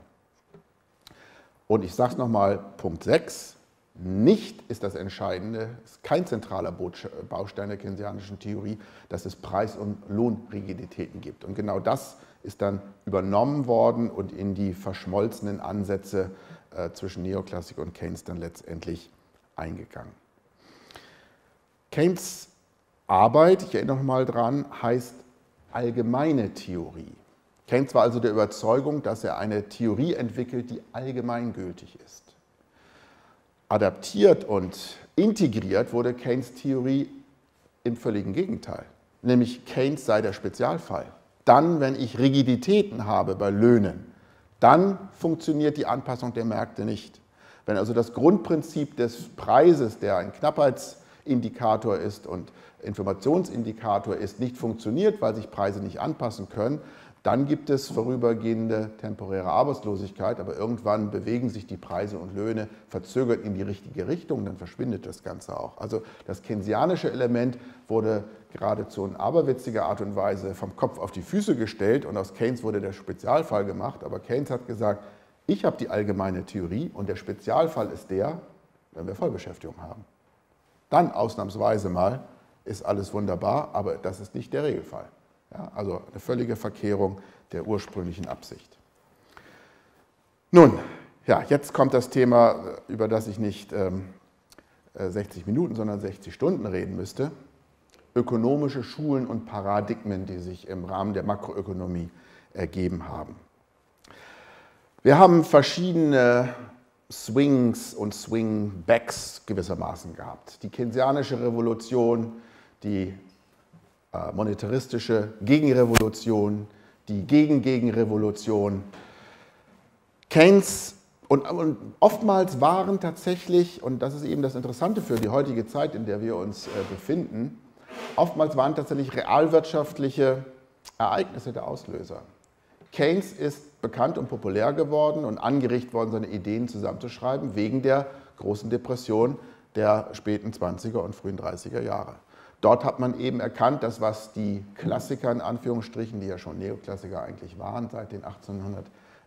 Speaker 1: Und ich sage es nochmal, Punkt 6, nicht ist das Entscheidende, ist kein zentraler Baustein der keynesianischen Theorie, dass es Preis- und Lohnrigiditäten gibt. Und genau das ist dann übernommen worden und in die verschmolzenen Ansätze äh, zwischen Neoklassik und Keynes dann letztendlich eingegangen. Keynes Arbeit, ich erinnere noch mal dran, heißt allgemeine Theorie. Keynes war also der Überzeugung, dass er eine Theorie entwickelt, die allgemeingültig ist. Adaptiert und integriert wurde Keynes Theorie im völligen Gegenteil, nämlich Keynes sei der Spezialfall. Dann, wenn ich Rigiditäten habe bei Löhnen, dann funktioniert die Anpassung der Märkte nicht. Wenn also das Grundprinzip des Preises, der ein Knappheitsindikator ist und Informationsindikator ist, nicht funktioniert, weil sich Preise nicht anpassen können, dann gibt es vorübergehende temporäre Arbeitslosigkeit, aber irgendwann bewegen sich die Preise und Löhne verzögert in die richtige Richtung, dann verschwindet das Ganze auch. Also das keynesianische Element wurde geradezu in aberwitziger Art und Weise vom Kopf auf die Füße gestellt und aus Keynes wurde der Spezialfall gemacht, aber Keynes hat gesagt, ich habe die allgemeine Theorie und der Spezialfall ist der, wenn wir Vollbeschäftigung haben. Dann ausnahmsweise mal ist alles wunderbar, aber das ist nicht der Regelfall. Ja, also eine völlige Verkehrung der ursprünglichen Absicht. Nun, ja, jetzt kommt das Thema, über das ich nicht ähm, 60 äh, Minuten, sondern 60 Stunden reden müsste. Ökonomische Schulen und Paradigmen, die sich im Rahmen der Makroökonomie ergeben haben. Wir haben verschiedene Swings und Swingbacks gewissermaßen gehabt. Die keynesianische Revolution, die monetaristische Gegenrevolution, die Gegengegenrevolution. Keynes und, und, oftmals waren tatsächlich, und das ist eben das Interessante für die heutige Zeit, in der wir uns äh, befinden, oftmals waren tatsächlich realwirtschaftliche Ereignisse der Auslöser. Keynes ist bekannt und populär geworden und angeregt worden, seine Ideen zusammenzuschreiben, wegen der großen Depression der späten 20er und frühen 30er Jahre. Dort hat man eben erkannt, dass was die Klassiker in Anführungsstrichen, die ja schon Neoklassiker eigentlich waren seit den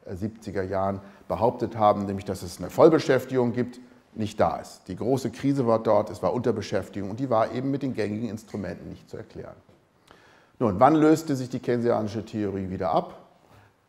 Speaker 1: 1870er Jahren, behauptet haben, nämlich dass es eine Vollbeschäftigung gibt, nicht da ist. Die große Krise war dort, es war Unterbeschäftigung und die war eben mit den gängigen Instrumenten nicht zu erklären. Nun, wann löste sich die keynesianische Theorie wieder ab?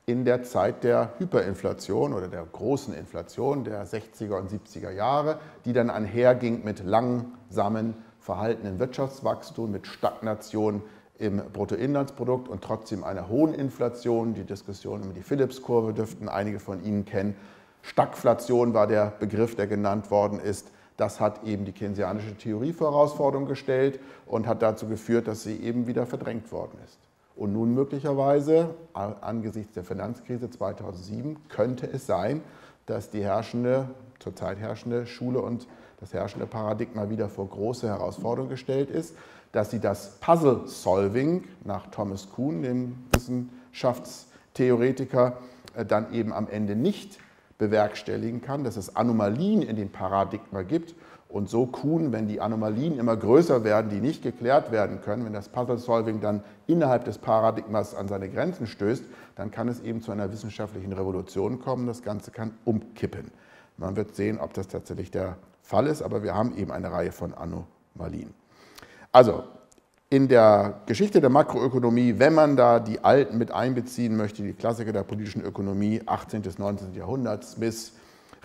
Speaker 1: In der Zeit der Hyperinflation oder der großen Inflation der 60er und 70er Jahre, die dann einherging mit langsamen verhaltenen Wirtschaftswachstum, mit Stagnation im Bruttoinlandsprodukt und trotzdem einer hohen Inflation. Die Diskussion um die Phillips-Kurve dürften einige von Ihnen kennen. Stagflation war der Begriff, der genannt worden ist. Das hat eben die keynesianische Theorie vor Herausforderung gestellt und hat dazu geführt, dass sie eben wieder verdrängt worden ist. Und nun möglicherweise, angesichts der Finanzkrise 2007, könnte es sein, dass die herrschende, zurzeit herrschende Schule und das herrschende Paradigma wieder vor große Herausforderungen gestellt ist, dass sie das Puzzle-Solving nach Thomas Kuhn, dem Wissenschaftstheoretiker, äh, dann eben am Ende nicht bewerkstelligen kann, dass es Anomalien in dem Paradigma gibt und so Kuhn, wenn die Anomalien immer größer werden, die nicht geklärt werden können, wenn das Puzzle-Solving dann innerhalb des Paradigmas an seine Grenzen stößt, dann kann es eben zu einer wissenschaftlichen Revolution kommen. Das Ganze kann umkippen. Man wird sehen, ob das tatsächlich der Fall ist, aber wir haben eben eine Reihe von Anomalien. Also in der Geschichte der Makroökonomie, wenn man da die Alten mit einbeziehen möchte, die Klassiker der politischen Ökonomie, 18. bis 19. Jahrhundert, Smith,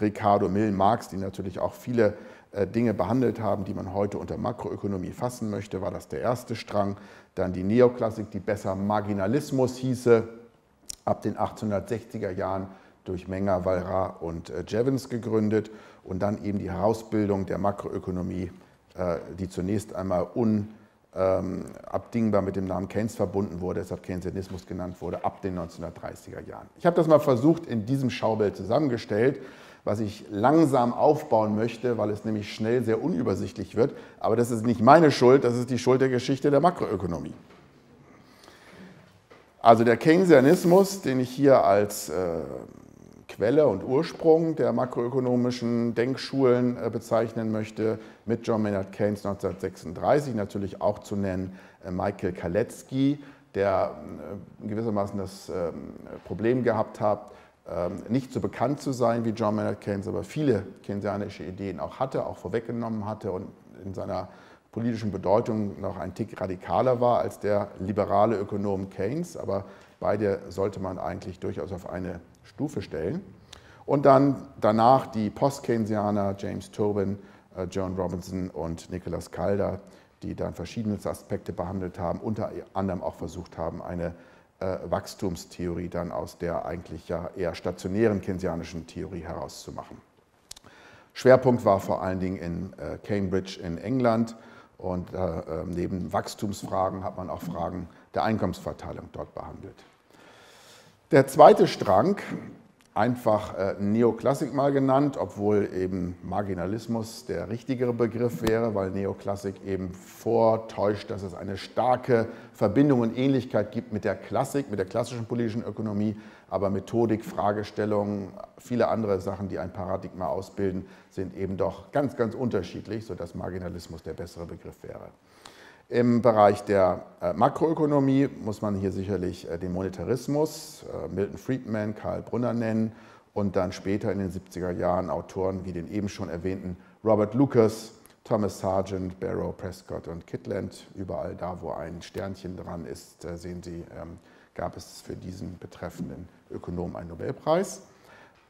Speaker 1: Ricardo, Mill, Marx, die natürlich auch viele äh, Dinge behandelt haben, die man heute unter Makroökonomie fassen möchte, war das der erste Strang. Dann die Neoklassik, die besser Marginalismus hieße, ab den 1860er Jahren durch Menger, Walra und äh, Jevons gegründet und dann eben die Herausbildung der Makroökonomie, äh, die zunächst einmal unabdingbar mit dem Namen Keynes verbunden wurde, deshalb Keynesianismus genannt wurde, ab den 1930er Jahren. Ich habe das mal versucht in diesem Schaubild zusammengestellt, was ich langsam aufbauen möchte, weil es nämlich schnell sehr unübersichtlich wird. Aber das ist nicht meine Schuld, das ist die Schuld der Geschichte der Makroökonomie. Also der Keynesianismus, den ich hier als äh, Quelle und Ursprung der makroökonomischen Denkschulen äh, bezeichnen möchte, mit John Maynard Keynes 1936 natürlich auch zu nennen äh, Michael Kalecki, der äh, gewissermaßen das ähm, Problem gehabt hat, ähm, nicht so bekannt zu sein wie John Maynard Keynes, aber viele keynesianische Ideen auch hatte, auch vorweggenommen hatte und in seiner politischen Bedeutung noch ein Tick radikaler war als der liberale Ökonom Keynes, aber beide sollte man eigentlich durchaus auf eine Stufe stellen. Und dann danach die Post-Keynesianer James Tobin, äh, John Robinson und Nicholas Calder, die dann verschiedene Aspekte behandelt haben, unter anderem auch versucht haben, eine äh, Wachstumstheorie dann aus der eigentlich ja eher stationären keynesianischen Theorie herauszumachen. Schwerpunkt war vor allen Dingen in äh, Cambridge in England und neben Wachstumsfragen hat man auch Fragen der Einkommensverteilung dort behandelt. Der zweite Strang, einfach äh, Neoklassik mal genannt, obwohl eben Marginalismus der richtigere Begriff wäre, weil Neoklassik eben vortäuscht, dass es eine starke Verbindung und Ähnlichkeit gibt mit der Klassik, mit der klassischen politischen Ökonomie, aber Methodik, Fragestellungen, viele andere Sachen, die ein Paradigma ausbilden, sind eben doch ganz, ganz unterschiedlich, sodass Marginalismus der bessere Begriff wäre. Im Bereich der äh, Makroökonomie muss man hier sicherlich äh, den Monetarismus, äh, Milton Friedman, Karl Brunner nennen und dann später in den 70er Jahren Autoren wie den eben schon erwähnten Robert Lucas Thomas Sargent, Barrow, Prescott und Kitland. Überall da, wo ein Sternchen dran ist, sehen Sie, ähm, gab es für diesen betreffenden Ökonom einen Nobelpreis.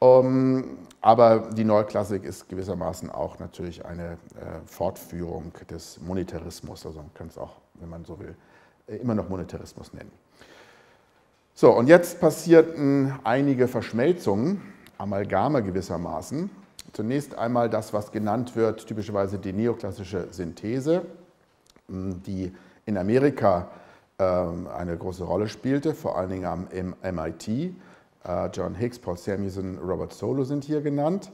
Speaker 1: Um, aber die Neuklassik ist gewissermaßen auch natürlich eine äh, Fortführung des Monetarismus. Also man kann es auch, wenn man so will, äh, immer noch Monetarismus nennen. So, und jetzt passierten einige Verschmelzungen, Amalgame gewissermaßen. Zunächst einmal das, was genannt wird, typischerweise die neoklassische Synthese, die in Amerika ähm, eine große Rolle spielte, vor allen Dingen am MIT. Äh, John Hicks, Paul Samuelson, Robert Solo sind hier genannt.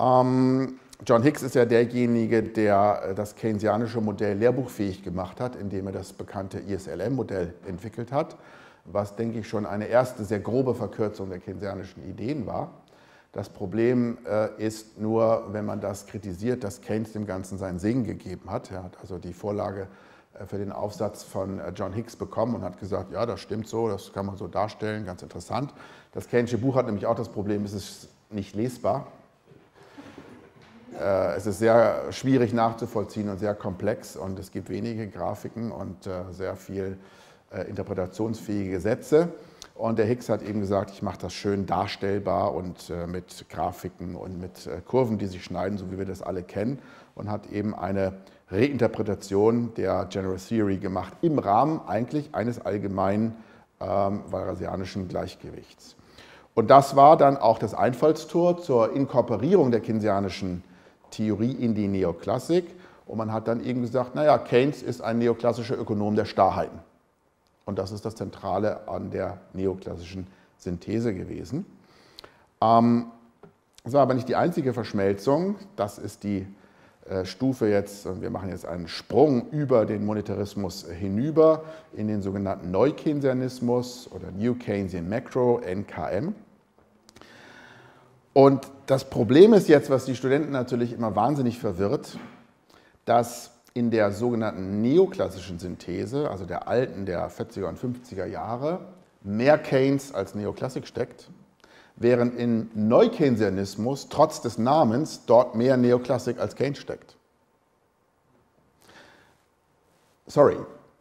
Speaker 1: Ähm, John Hicks ist ja derjenige, der äh, das keynesianische Modell lehrbuchfähig gemacht hat, indem er das bekannte ISLM-Modell entwickelt hat, was, denke ich, schon eine erste sehr grobe Verkürzung der keynesianischen Ideen war. Das Problem äh, ist nur, wenn man das kritisiert, dass Keynes dem Ganzen seinen Segen gegeben hat. Er hat also die Vorlage für den Aufsatz von John Hicks bekommen und hat gesagt, ja, das stimmt so, das kann man so darstellen, ganz interessant. Das Keynesche Buch hat nämlich auch das Problem, es ist nicht lesbar. Äh, es ist sehr schwierig nachzuvollziehen und sehr komplex und es gibt wenige Grafiken und äh, sehr viel äh, interpretationsfähige Sätze. Und der Hicks hat eben gesagt, ich mache das schön darstellbar und mit Grafiken und mit Kurven, die sich schneiden, so wie wir das alle kennen. Und hat eben eine Reinterpretation der General Theory gemacht, im Rahmen eigentlich eines allgemeinen ähm, walrasianischen Gleichgewichts. Und das war dann auch das Einfallstor zur Inkorporierung der keynesianischen Theorie in die Neoklassik. Und man hat dann eben gesagt, naja, Keynes ist ein neoklassischer Ökonom der Starrheiten. Und das ist das Zentrale an der neoklassischen Synthese gewesen. Ähm, das war aber nicht die einzige Verschmelzung. Das ist die äh, Stufe jetzt, wir machen jetzt einen Sprung über den Monetarismus hinüber in den sogenannten Neukeynesianismus oder New Keynesian Macro, NKM. Und das Problem ist jetzt, was die Studenten natürlich immer wahnsinnig verwirrt, dass in der sogenannten neoklassischen Synthese, also der alten, der 40er und 50er Jahre, mehr Keynes als Neoklassik steckt, während in Neukeynesianismus trotz des Namens dort mehr Neoklassik als Keynes steckt. Sorry,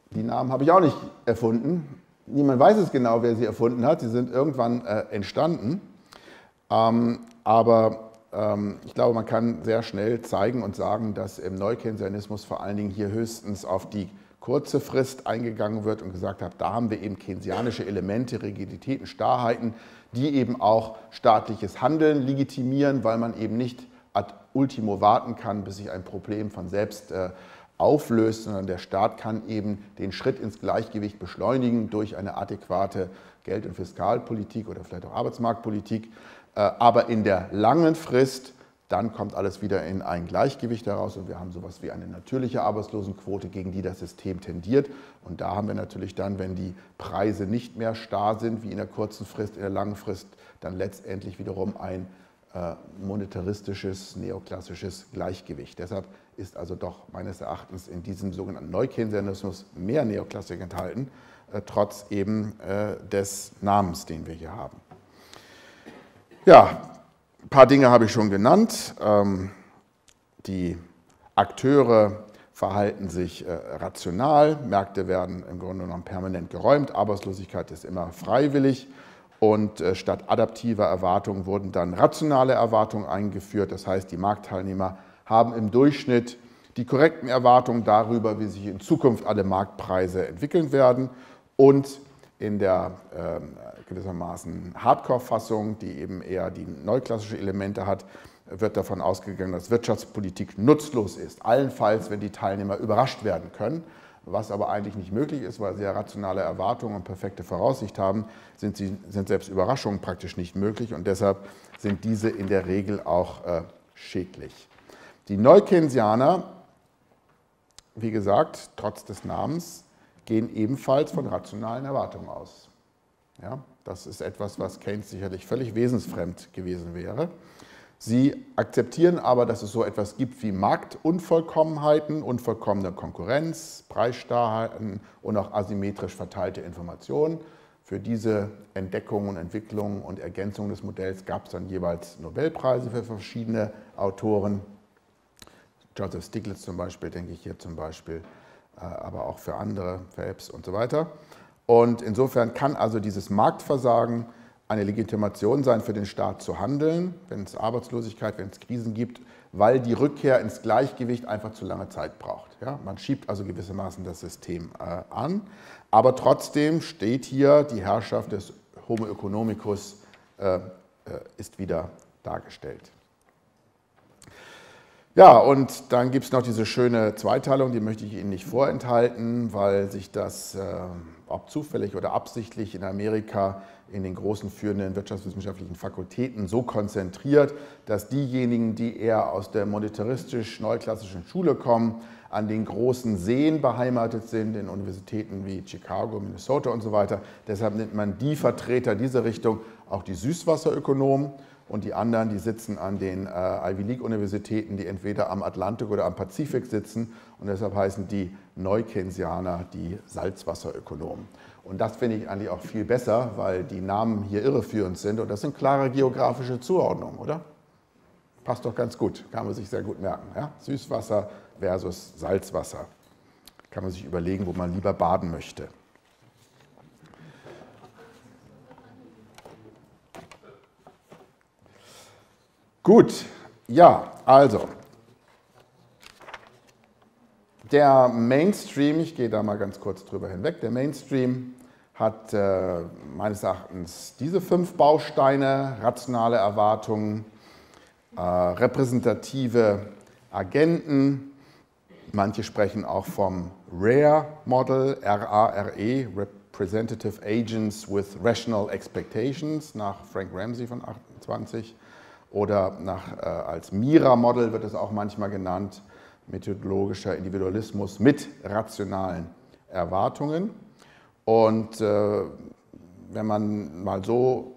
Speaker 1: die Namen habe ich auch nicht erfunden. Niemand weiß es genau, wer sie erfunden hat. Sie sind irgendwann äh, entstanden. Ähm, aber ähm, ich glaube, man kann sehr schnell zeigen und sagen, dass im Neukeynesianismus vor allen Dingen hier höchstens auf die kurze Frist eingegangen wird und gesagt hat, da haben wir eben keynesianische Elemente, Rigiditäten, Starrheiten, die eben auch staatliches Handeln legitimieren, weil man eben nicht ad ultimo warten kann, bis sich ein Problem von selbst äh, auflöst, sondern der Staat kann eben den Schritt ins Gleichgewicht beschleunigen durch eine adäquate Geld- und Fiskalpolitik oder vielleicht auch Arbeitsmarktpolitik. Äh, aber in der langen Frist, dann kommt alles wieder in ein Gleichgewicht heraus und wir haben sowas wie eine natürliche Arbeitslosenquote, gegen die das System tendiert. Und da haben wir natürlich dann, wenn die Preise nicht mehr starr sind, wie in der kurzen Frist, in der langen Frist, dann letztendlich wiederum ein äh, monetaristisches, neoklassisches Gleichgewicht. Deshalb ist also doch meines Erachtens in diesem sogenannten Neukeynesianismus mehr Neoklassik enthalten, äh, trotz eben des Namens, den wir hier haben. Ja, ein paar Dinge habe ich schon genannt. Ähm, die Akteure verhalten sich äh, rational, Märkte werden im Grunde genommen permanent geräumt, Arbeitslosigkeit ist immer freiwillig und äh, statt adaptiver Erwartungen wurden dann rationale Erwartungen eingeführt. Das heißt, die Marktteilnehmer haben im Durchschnitt die korrekten Erwartungen darüber, wie sich in Zukunft alle Marktpreise entwickeln werden und in der ähm, gewissermaßen Hardcore-Fassung, die eben eher die neuklassische Elemente hat, wird davon ausgegangen, dass Wirtschaftspolitik nutzlos ist, allenfalls, wenn die Teilnehmer überrascht werden können. Was aber eigentlich nicht möglich ist, weil sie ja rationale Erwartungen und perfekte Voraussicht haben, sind, sie, sind selbst Überraschungen praktisch nicht möglich und deshalb sind diese in der Regel auch äh, schädlich. Die Neukeynesianer, wie gesagt, trotz des Namens, gehen ebenfalls von rationalen Erwartungen aus. Ja, das ist etwas, was Keynes sicherlich völlig wesensfremd gewesen wäre. Sie akzeptieren aber, dass es so etwas gibt wie Marktunvollkommenheiten, unvollkommene Konkurrenz, Preisstarrheiten und auch asymmetrisch verteilte Informationen. Für diese Entdeckungen, Entwicklungen und Ergänzungen des Modells gab es dann jeweils Nobelpreise für verschiedene Autoren. Joseph Stiglitz zum Beispiel, denke ich hier zum Beispiel, äh, aber auch für andere, Phelps und so weiter. Und insofern kann also dieses Marktversagen eine Legitimation sein für den Staat zu handeln, wenn es Arbeitslosigkeit, wenn es Krisen gibt, weil die Rückkehr ins Gleichgewicht einfach zu lange Zeit braucht. Ja, man schiebt also gewissermaßen das System äh, an, aber trotzdem steht hier die Herrschaft des Homo economicus äh, äh, ist wieder dargestellt. Ja, und dann gibt es noch diese schöne Zweiteilung, die möchte ich Ihnen nicht vorenthalten, weil sich das, äh, ob zufällig oder absichtlich, in Amerika in den großen führenden wirtschaftswissenschaftlichen Fakultäten so konzentriert, dass diejenigen, die eher aus der monetaristisch-neuklassischen Schule kommen, an den großen Seen beheimatet sind, in Universitäten wie Chicago, Minnesota und so weiter. Deshalb nennt man die Vertreter dieser Richtung auch die Süßwasserökonomen und die anderen, die sitzen an den äh, Ivy League-Universitäten, die entweder am Atlantik oder am Pazifik sitzen und deshalb heißen die Neukeynesianer die Salzwasserökonomen. Und das finde ich eigentlich auch viel besser, weil die Namen hier irreführend sind und das sind klare geografische Zuordnungen, oder? Passt doch ganz gut, kann man sich sehr gut merken. Ja? Süßwasser versus Salzwasser. Kann man sich überlegen, wo man lieber baden möchte. Gut, ja, also der Mainstream, ich gehe da mal ganz kurz drüber hinweg, der Mainstream hat äh, meines Erachtens diese fünf Bausteine, rationale Erwartungen, äh, repräsentative Agenten, manche sprechen auch vom RARE Model, R-A-R-E, Representative Agents with Rational Expectations, nach Frank Ramsey von 28 oder nach, äh, als Mira-Model wird es auch manchmal genannt, methodologischer Individualismus mit rationalen Erwartungen. Und äh, wenn man mal so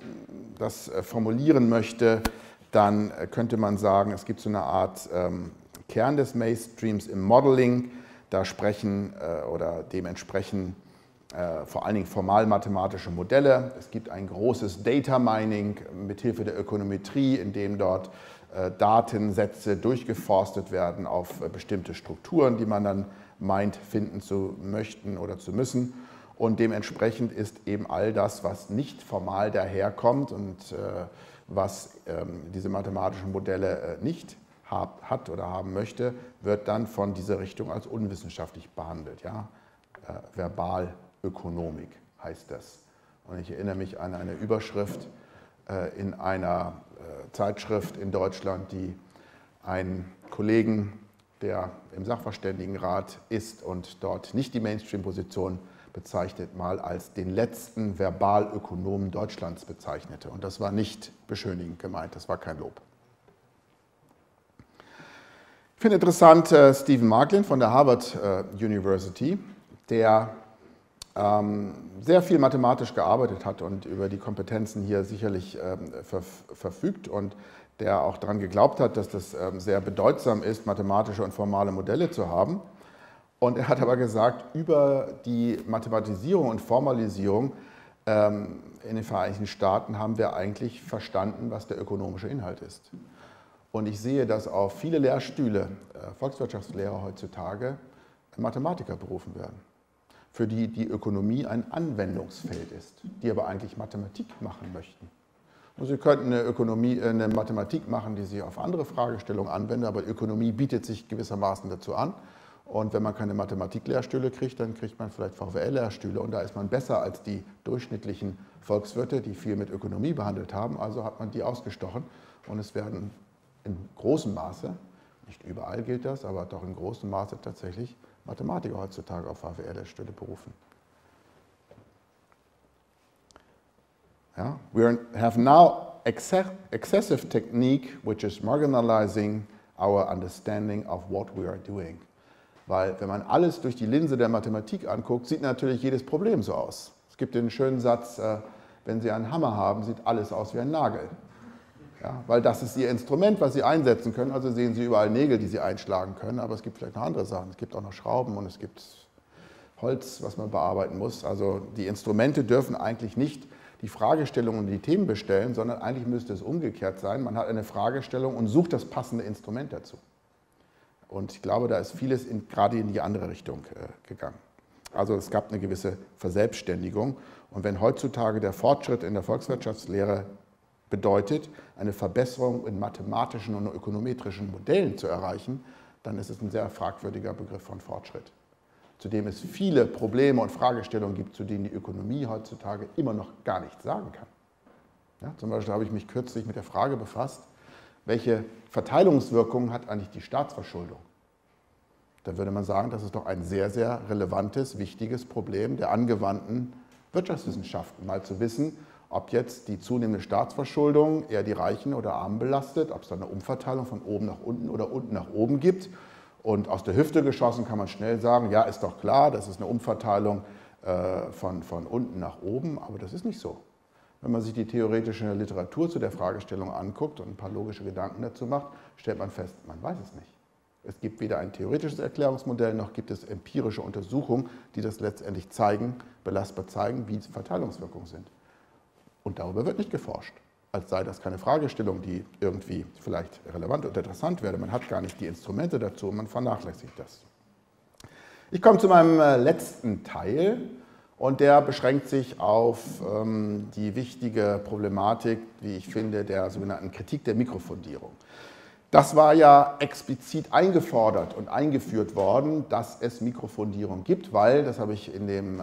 Speaker 1: das äh, formulieren möchte, dann könnte man sagen, es gibt so eine Art ähm, Kern des Mainstreams im Modeling. Da sprechen äh, oder dementsprechend äh, vor allen Dingen formal-mathematische Modelle. Es gibt ein großes Data Mining mithilfe der Ökonometrie, in dem dort äh, Datensätze durchgeforstet werden auf bestimmte Strukturen, die man dann meint, finden zu möchten oder zu müssen. Und dementsprechend ist eben all das, was nicht formal daherkommt und was ähm, diese mathematischen Modelle nicht hat oder haben möchte, wird dann von dieser Richtung als unwissenschaftlich behandelt. Ja? verbal Ökonomik heißt das. Und ich erinnere mich an eine Überschrift äh, in einer äh, Zeitschrift in Deutschland, die einen Kollegen, der im Sachverständigenrat ist und dort nicht die Mainstream-Position bezeichnet, mal als den letzten Verbalökonomen Deutschlands bezeichnete. Und das war nicht beschönigend gemeint, das war kein Lob. Ich finde interessant äh, Stephen Marklin von der Harvard University, der sehr viel mathematisch gearbeitet hat und über die Kompetenzen hier sicherlich ähm, verfügt und der auch daran geglaubt hat, dass das ähm, sehr bedeutsam ist, mathematische und formale Modelle zu haben. Und er hat aber gesagt, über die Mathematisierung und Formalisierung in den Vereinigten Staaten haben wir eigentlich verstanden, was der ökonomische Inhalt ist. Und ich sehe, dass auf viele Lehrstühle, äh, Volkswirtschaftslehrer heutzutage, Mathematiker berufen werden für die die Ökonomie ein Anwendungsfeld ist, die aber eigentlich Mathematik machen möchten. Und Sie könnten eine, Ökonomie, äh, eine Mathematik machen, die sich auf andere Fragestellungen anwendet, aber Ökonomie bietet sich gewissermaßen dazu an. Und wenn man keine Mathematiklehrstühle kriegt, dann kriegt man vielleicht VWL-Lehrstühle und da ist man besser als die durchschnittlichen Volkswirte, die viel mit Ökonomie behandelt haben. Also hat man die ausgestochen und es werden in großem Maße, nicht überall gilt das, aber doch in großem Maße tatsächlich Mathematiker heutzutage auf HWR-Stelle berufen. Yeah? We have now excessive technique which is marginalizing our understanding of what we are doing. Weil wenn man alles durch die Linse der Mathematik anguckt, sieht natürlich jedes Problem so aus. Es gibt den schönen Satz, äh, wenn Sie einen Hammer haben, sieht alles aus wie ein Nagel. Ja, weil das ist Ihr Instrument, was Sie einsetzen können. Also sehen Sie überall Nägel, die Sie einschlagen können, aber es gibt vielleicht noch andere Sachen. Es gibt auch noch Schrauben und es gibt Holz, was man bearbeiten muss. Also die Instrumente dürfen eigentlich nicht die Fragestellungen und die Themen bestellen, sondern eigentlich müsste es umgekehrt sein. Man hat eine Fragestellung und sucht das passende Instrument dazu. Und ich glaube, da ist vieles in, gerade in die andere Richtung äh, gegangen. Also es gab eine gewisse Verselbstständigung. Und wenn heutzutage der Fortschritt in der Volkswirtschaftslehre bedeutet, eine Verbesserung in mathematischen und ökonometrischen Modellen zu erreichen, dann ist es ein sehr fragwürdiger Begriff von Fortschritt, zu dem es viele Probleme und Fragestellungen gibt, zu denen die Ökonomie heutzutage immer noch gar nichts sagen kann. Ja, zum Beispiel habe ich mich kürzlich mit der Frage befasst, welche Verteilungswirkung hat eigentlich die Staatsverschuldung? Da würde man sagen, das ist doch ein sehr, sehr relevantes, wichtiges Problem der angewandten Wirtschaftswissenschaften, mal zu wissen, ob jetzt die zunehmende Staatsverschuldung eher die Reichen oder Armen belastet, ob es da eine Umverteilung von oben nach unten oder unten nach oben gibt. Und aus der Hüfte geschossen kann man schnell sagen, ja, ist doch klar, das ist eine Umverteilung äh, von, von unten nach oben, aber das ist nicht so. Wenn man sich die theoretische Literatur zu der Fragestellung anguckt und ein paar logische Gedanken dazu macht, stellt man fest, man weiß es nicht. Es gibt weder ein theoretisches Erklärungsmodell noch gibt es empirische Untersuchungen, die das letztendlich zeigen, belastbar zeigen, wie Verteilungswirkungen sind. Und darüber wird nicht geforscht, als sei das keine Fragestellung, die irgendwie vielleicht relevant und interessant wäre. Man hat gar nicht die Instrumente dazu und man vernachlässigt das. Ich komme zu meinem äh, letzten Teil und der beschränkt sich auf ähm, die wichtige Problematik, wie ich finde, der sogenannten Kritik der Mikrofundierung. Das war ja explizit eingefordert und eingeführt worden, dass es Mikrofundierung gibt, weil, das habe ich in dem äh,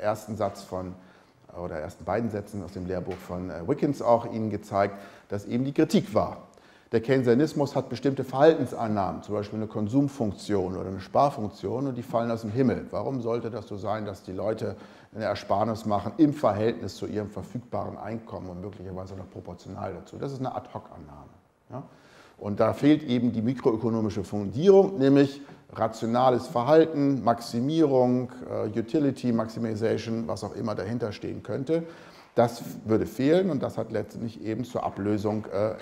Speaker 1: ersten Satz von oder ersten beiden Sätzen aus dem Lehrbuch von äh, Wickens auch Ihnen gezeigt, dass eben die Kritik war. Der Keynesianismus hat bestimmte Verhaltensannahmen, zum Beispiel eine Konsumfunktion oder eine Sparfunktion, und die fallen aus dem Himmel. Warum sollte das so sein, dass die Leute eine Ersparnis machen im Verhältnis zu ihrem verfügbaren Einkommen und möglicherweise noch proportional dazu? Das ist eine Ad-Hoc-Annahme. Ja? Und da fehlt eben die mikroökonomische Fundierung, nämlich rationales Verhalten, Maximierung, äh, Utility, Maximization, was auch immer dahinter stehen könnte. Das würde fehlen und das hat letztendlich eben zur Ablösung äh, äh,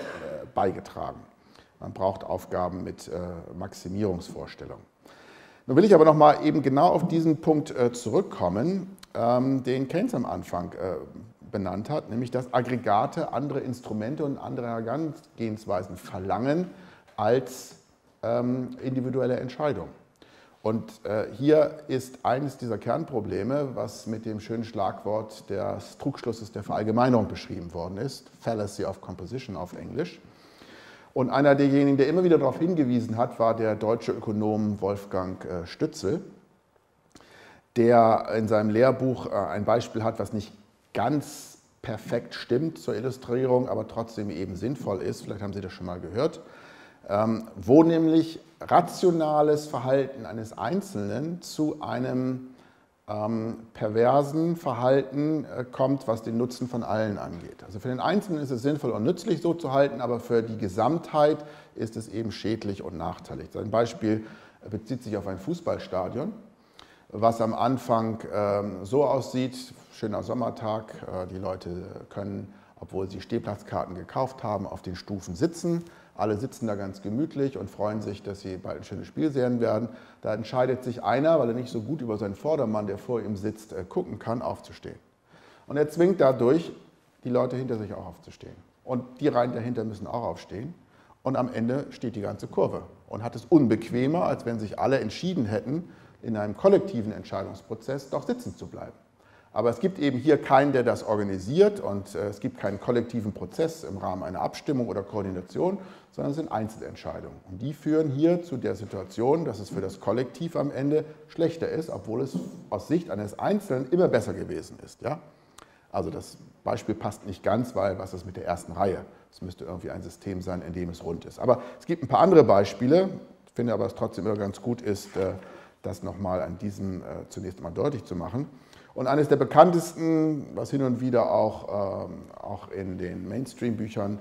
Speaker 1: beigetragen. Man braucht Aufgaben mit Maximierungsvorstellungen. Nun will ich aber noch mal eben genau auf diesen Punkt zurückkommen, ähm, den Keynes am Anfang benannt hat, nämlich dass Aggregate andere Instrumente und andere Herangehensweisen verlangen als ähm, individuelle Entscheidung. Und äh, hier ist eines dieser Kernprobleme, was mit dem schönen Schlagwort des Trugschlusses der Verallgemeinerung beschrieben worden ist, Fallacy of Composition auf Englisch. Und einer derjenigen, der immer wieder darauf hingewiesen hat, war der deutsche Ökonom Wolfgang äh, Stützel, der in seinem Lehrbuch äh, ein Beispiel hat, was nicht ganz perfekt stimmt zur Illustrierung, aber trotzdem eben sinnvoll ist. Vielleicht haben Sie das schon mal gehört. Ähm, wo nämlich rationales Verhalten eines Einzelnen zu einem ähm, perversen Verhalten äh, kommt, was den Nutzen von allen angeht. Also für den Einzelnen ist es sinnvoll und nützlich so zu halten, aber für die Gesamtheit ist es eben schädlich und nachteilig. Ein Beispiel bezieht sich auf ein Fußballstadion, was am Anfang ähm, so aussieht, schöner Sommertag, äh, die Leute können, obwohl sie Stehplatzkarten gekauft haben, auf den Stufen sitzen alle sitzen da ganz gemütlich und freuen sich, dass sie bald ein schönes Spiel sehen werden. Da entscheidet sich einer, weil er nicht so gut über seinen Vordermann, der vor ihm sitzt, äh, gucken kann, aufzustehen. Und er zwingt dadurch die Leute hinter sich auch aufzustehen. Und die Reihen dahinter müssen auch aufstehen. Und am Ende steht die ganze Kurve und hat es unbequemer, als wenn sich alle entschieden hätten, in einem kollektiven Entscheidungsprozess doch sitzen zu bleiben. Aber es gibt eben hier keinen, der das organisiert und äh, es gibt keinen kollektiven Prozess im Rahmen einer Abstimmung oder Koordination, sondern es sind Einzelentscheidungen. Und die führen hier zu der Situation, dass es für das Kollektiv am Ende schlechter ist, obwohl es aus Sicht eines Einzelnen immer besser gewesen ist. Ja? Also das Beispiel passt nicht ganz, weil was ist mit der ersten Reihe? Es müsste irgendwie ein System sein, in dem es rund ist. Aber es gibt ein paar andere Beispiele. Ich finde aber, dass es trotzdem immer ganz gut ist, äh, das nochmal an diesem äh, zunächst mal deutlich zu machen. Und eines der bekanntesten, was hin und wieder auch, ähm, auch in den Mainstream-Büchern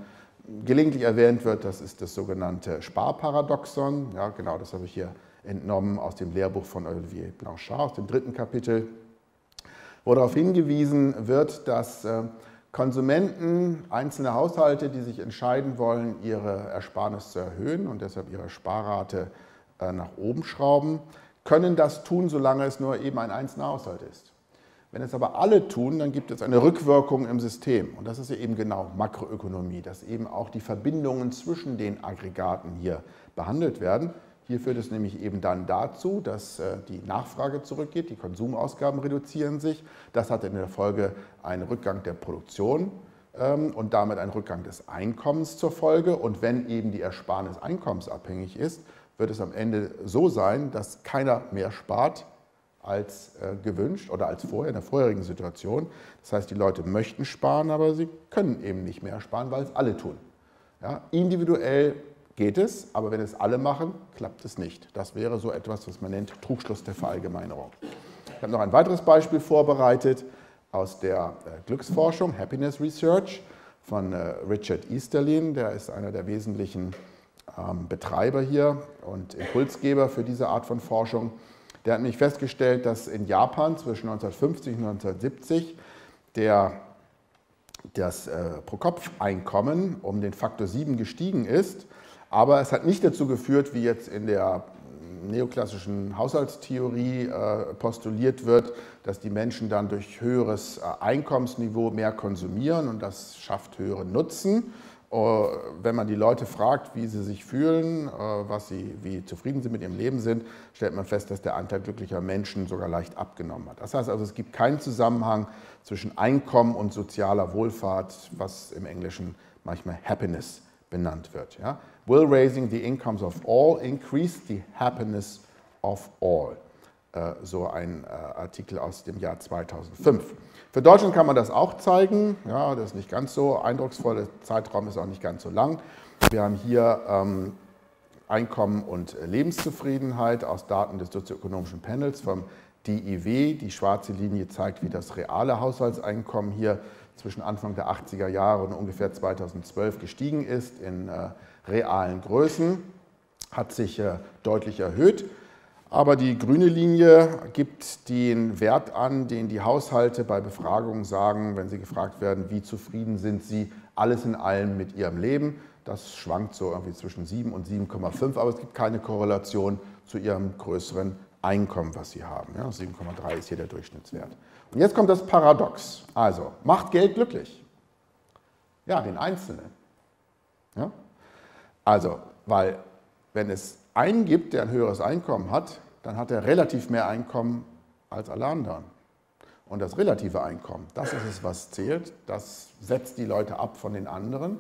Speaker 1: gelegentlich erwähnt wird, das ist das sogenannte Sparparadoxon. Ja, genau, das habe ich hier entnommen aus dem Lehrbuch von Olivier Blanchard, aus dem dritten Kapitel, wo darauf hingewiesen wird, dass äh, Konsumenten, einzelne Haushalte, die sich entscheiden wollen, ihre Ersparnis zu erhöhen und deshalb ihre Sparrate äh, nach oben schrauben, können das tun, solange es nur eben ein einzelner Haushalt ist. Wenn es aber alle tun, dann gibt es eine Rückwirkung im System. Und das ist ja eben genau Makroökonomie, dass eben auch die Verbindungen zwischen den Aggregaten hier behandelt werden. Hier führt es nämlich eben dann dazu, dass äh, die Nachfrage zurückgeht, die Konsumausgaben reduzieren sich. Das hat in der Folge einen Rückgang der Produktion ähm, und damit einen Rückgang des Einkommens zur Folge. Und wenn eben die Ersparnis einkommensabhängig ist, wird es am Ende so sein, dass keiner mehr spart als äh, gewünscht oder als vorher in der vorherigen Situation. Das heißt, die Leute möchten sparen, aber sie können eben nicht mehr sparen, weil es alle tun. Ja, individuell geht es, aber wenn es alle machen, klappt es nicht. Das wäre so etwas, was man nennt Trugschluss der Verallgemeinerung. Ich habe noch ein weiteres Beispiel vorbereitet aus der äh, Glücksforschung, Happiness Research von äh, Richard Easterlin. Der ist einer der wesentlichen ähm, Betreiber hier und Impulsgeber für diese Art von Forschung. Der hat nämlich festgestellt, dass in Japan zwischen 1950 und 1970 der, das äh, Pro-Kopf-Einkommen um den Faktor 7 gestiegen ist aber es hat nicht dazu geführt, wie jetzt in der neoklassischen Haushaltstheorie äh, postuliert wird, dass die Menschen dann durch höheres äh, Einkommensniveau mehr konsumieren und das schafft höheren Nutzen. Äh, wenn man die Leute fragt, wie sie sich fühlen, äh, was sie, wie zufrieden sie mit ihrem Leben sind, stellt man fest, dass der Anteil glücklicher Menschen sogar leicht abgenommen hat. Das heißt also, es gibt keinen Zusammenhang zwischen Einkommen und sozialer Wohlfahrt, was im Englischen manchmal Happiness benannt wird. Ja? Will raising the incomes of all increase the happiness of all? Äh, so ein äh, Artikel aus dem Jahr 2005. Für Deutschland kann man das auch zeigen. Ja, das ist nicht ganz so eindrucksvoll. Der Zeitraum ist auch nicht ganz so lang. Wir haben hier ähm, Einkommen und Lebenszufriedenheit aus Daten des sozioökonomischen Panels vom DIW. Die schwarze Linie zeigt, wie das reale Haushaltseinkommen hier zwischen Anfang der 80er Jahre und ungefähr 2012 gestiegen ist in äh, realen Größen, hat sich äh, deutlich erhöht. Aber die grüne Linie gibt den Wert an, den die Haushalte bei Befragungen sagen, wenn sie gefragt werden, wie zufrieden sind sie alles in allem mit ihrem Leben. Das schwankt so irgendwie zwischen 7 und 7,5, aber es gibt keine Korrelation zu ihrem größeren Einkommen, was sie haben. Ja, 7,3 ist hier der Durchschnittswert. Und jetzt kommt das Paradox. Also, macht Geld glücklich? Ja, den Einzelnen. Ja? Also, weil wenn es einen gibt, der ein höheres Einkommen hat, dann hat er relativ mehr Einkommen als alle anderen. Und das relative Einkommen, das ist es, was zählt. Das setzt die Leute ab von den anderen.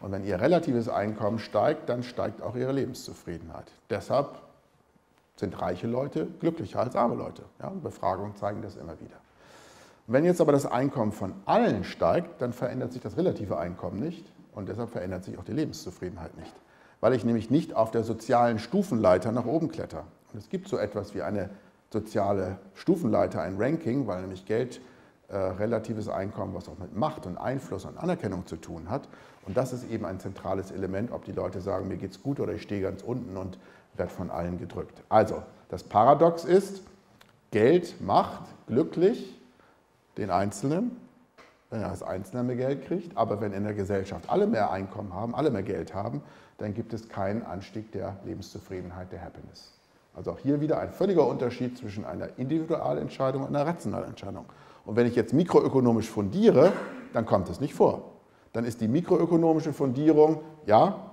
Speaker 1: Und wenn ihr relatives Einkommen steigt, dann steigt auch ihre Lebenszufriedenheit. Deshalb sind reiche Leute glücklicher als arme Leute. Ja, Befragungen zeigen das immer wieder. Wenn jetzt aber das Einkommen von allen steigt, dann verändert sich das relative Einkommen nicht und deshalb verändert sich auch die Lebenszufriedenheit nicht. Weil ich nämlich nicht auf der sozialen Stufenleiter nach oben kletter. Und es gibt so etwas wie eine soziale Stufenleiter, ein Ranking, weil nämlich Geld äh, relatives Einkommen, was auch mit Macht und Einfluss und Anerkennung zu tun hat. Und das ist eben ein zentrales Element, ob die Leute sagen, mir geht's gut oder ich stehe ganz unten und werde von allen gedrückt. Also, das Paradox ist, Geld macht glücklich den Einzelnen, wenn er als Einzelner mehr Geld kriegt, aber wenn in der Gesellschaft alle mehr Einkommen haben, alle mehr Geld haben, dann gibt es keinen Anstieg der Lebenszufriedenheit, der Happiness. Also auch hier wieder ein völliger Unterschied zwischen einer Individualentscheidung und einer Rationalentscheidung. Und wenn ich jetzt mikroökonomisch fundiere, dann kommt es nicht vor. Dann ist die mikroökonomische Fundierung, ja,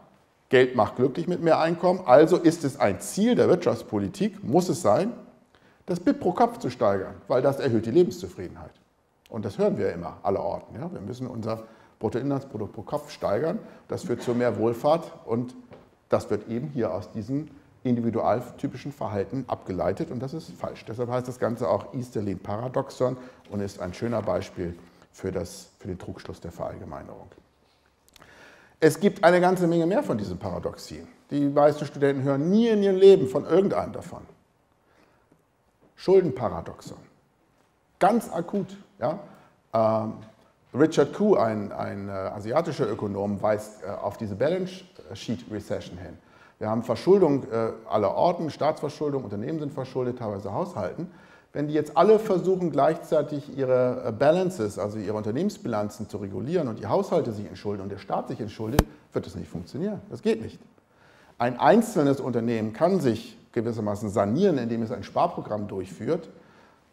Speaker 1: Geld macht glücklich mit mehr Einkommen, also ist es ein Ziel der Wirtschaftspolitik, muss es sein, das BIP pro Kopf zu steigern, weil das erhöht die Lebenszufriedenheit. Und das hören wir immer allerorten. Ja? Wir müssen unser Bruttoinlandsprodukt pro Kopf steigern. Das führt zu mehr Wohlfahrt und das wird eben hier aus diesem individualtypischen Verhalten abgeleitet und das ist falsch. Deshalb heißt das Ganze auch Easterlin-Paradoxon und ist ein schöner Beispiel für, das, für den Trugschluss der Verallgemeinerung. Es gibt eine ganze Menge mehr von diesen Paradoxien. Die meisten Studenten hören nie in ihrem Leben von irgendeinem davon. Schuldenparadoxon. Ganz akut. Ja? Ähm, Richard Koo, ein, ein äh, asiatischer Ökonom, weist äh, auf diese Balance Sheet Recession hin. Wir haben Verschuldung äh, aller Orten, Staatsverschuldung, Unternehmen sind verschuldet, teilweise Haushalten. Wenn die jetzt alle versuchen, gleichzeitig ihre Balances, also ihre Unternehmensbilanzen zu regulieren und die Haushalte sich entschulden und der Staat sich entschuldet, wird das nicht funktionieren. Das geht nicht. Ein einzelnes Unternehmen kann sich gewissermaßen sanieren, indem es ein Sparprogramm durchführt.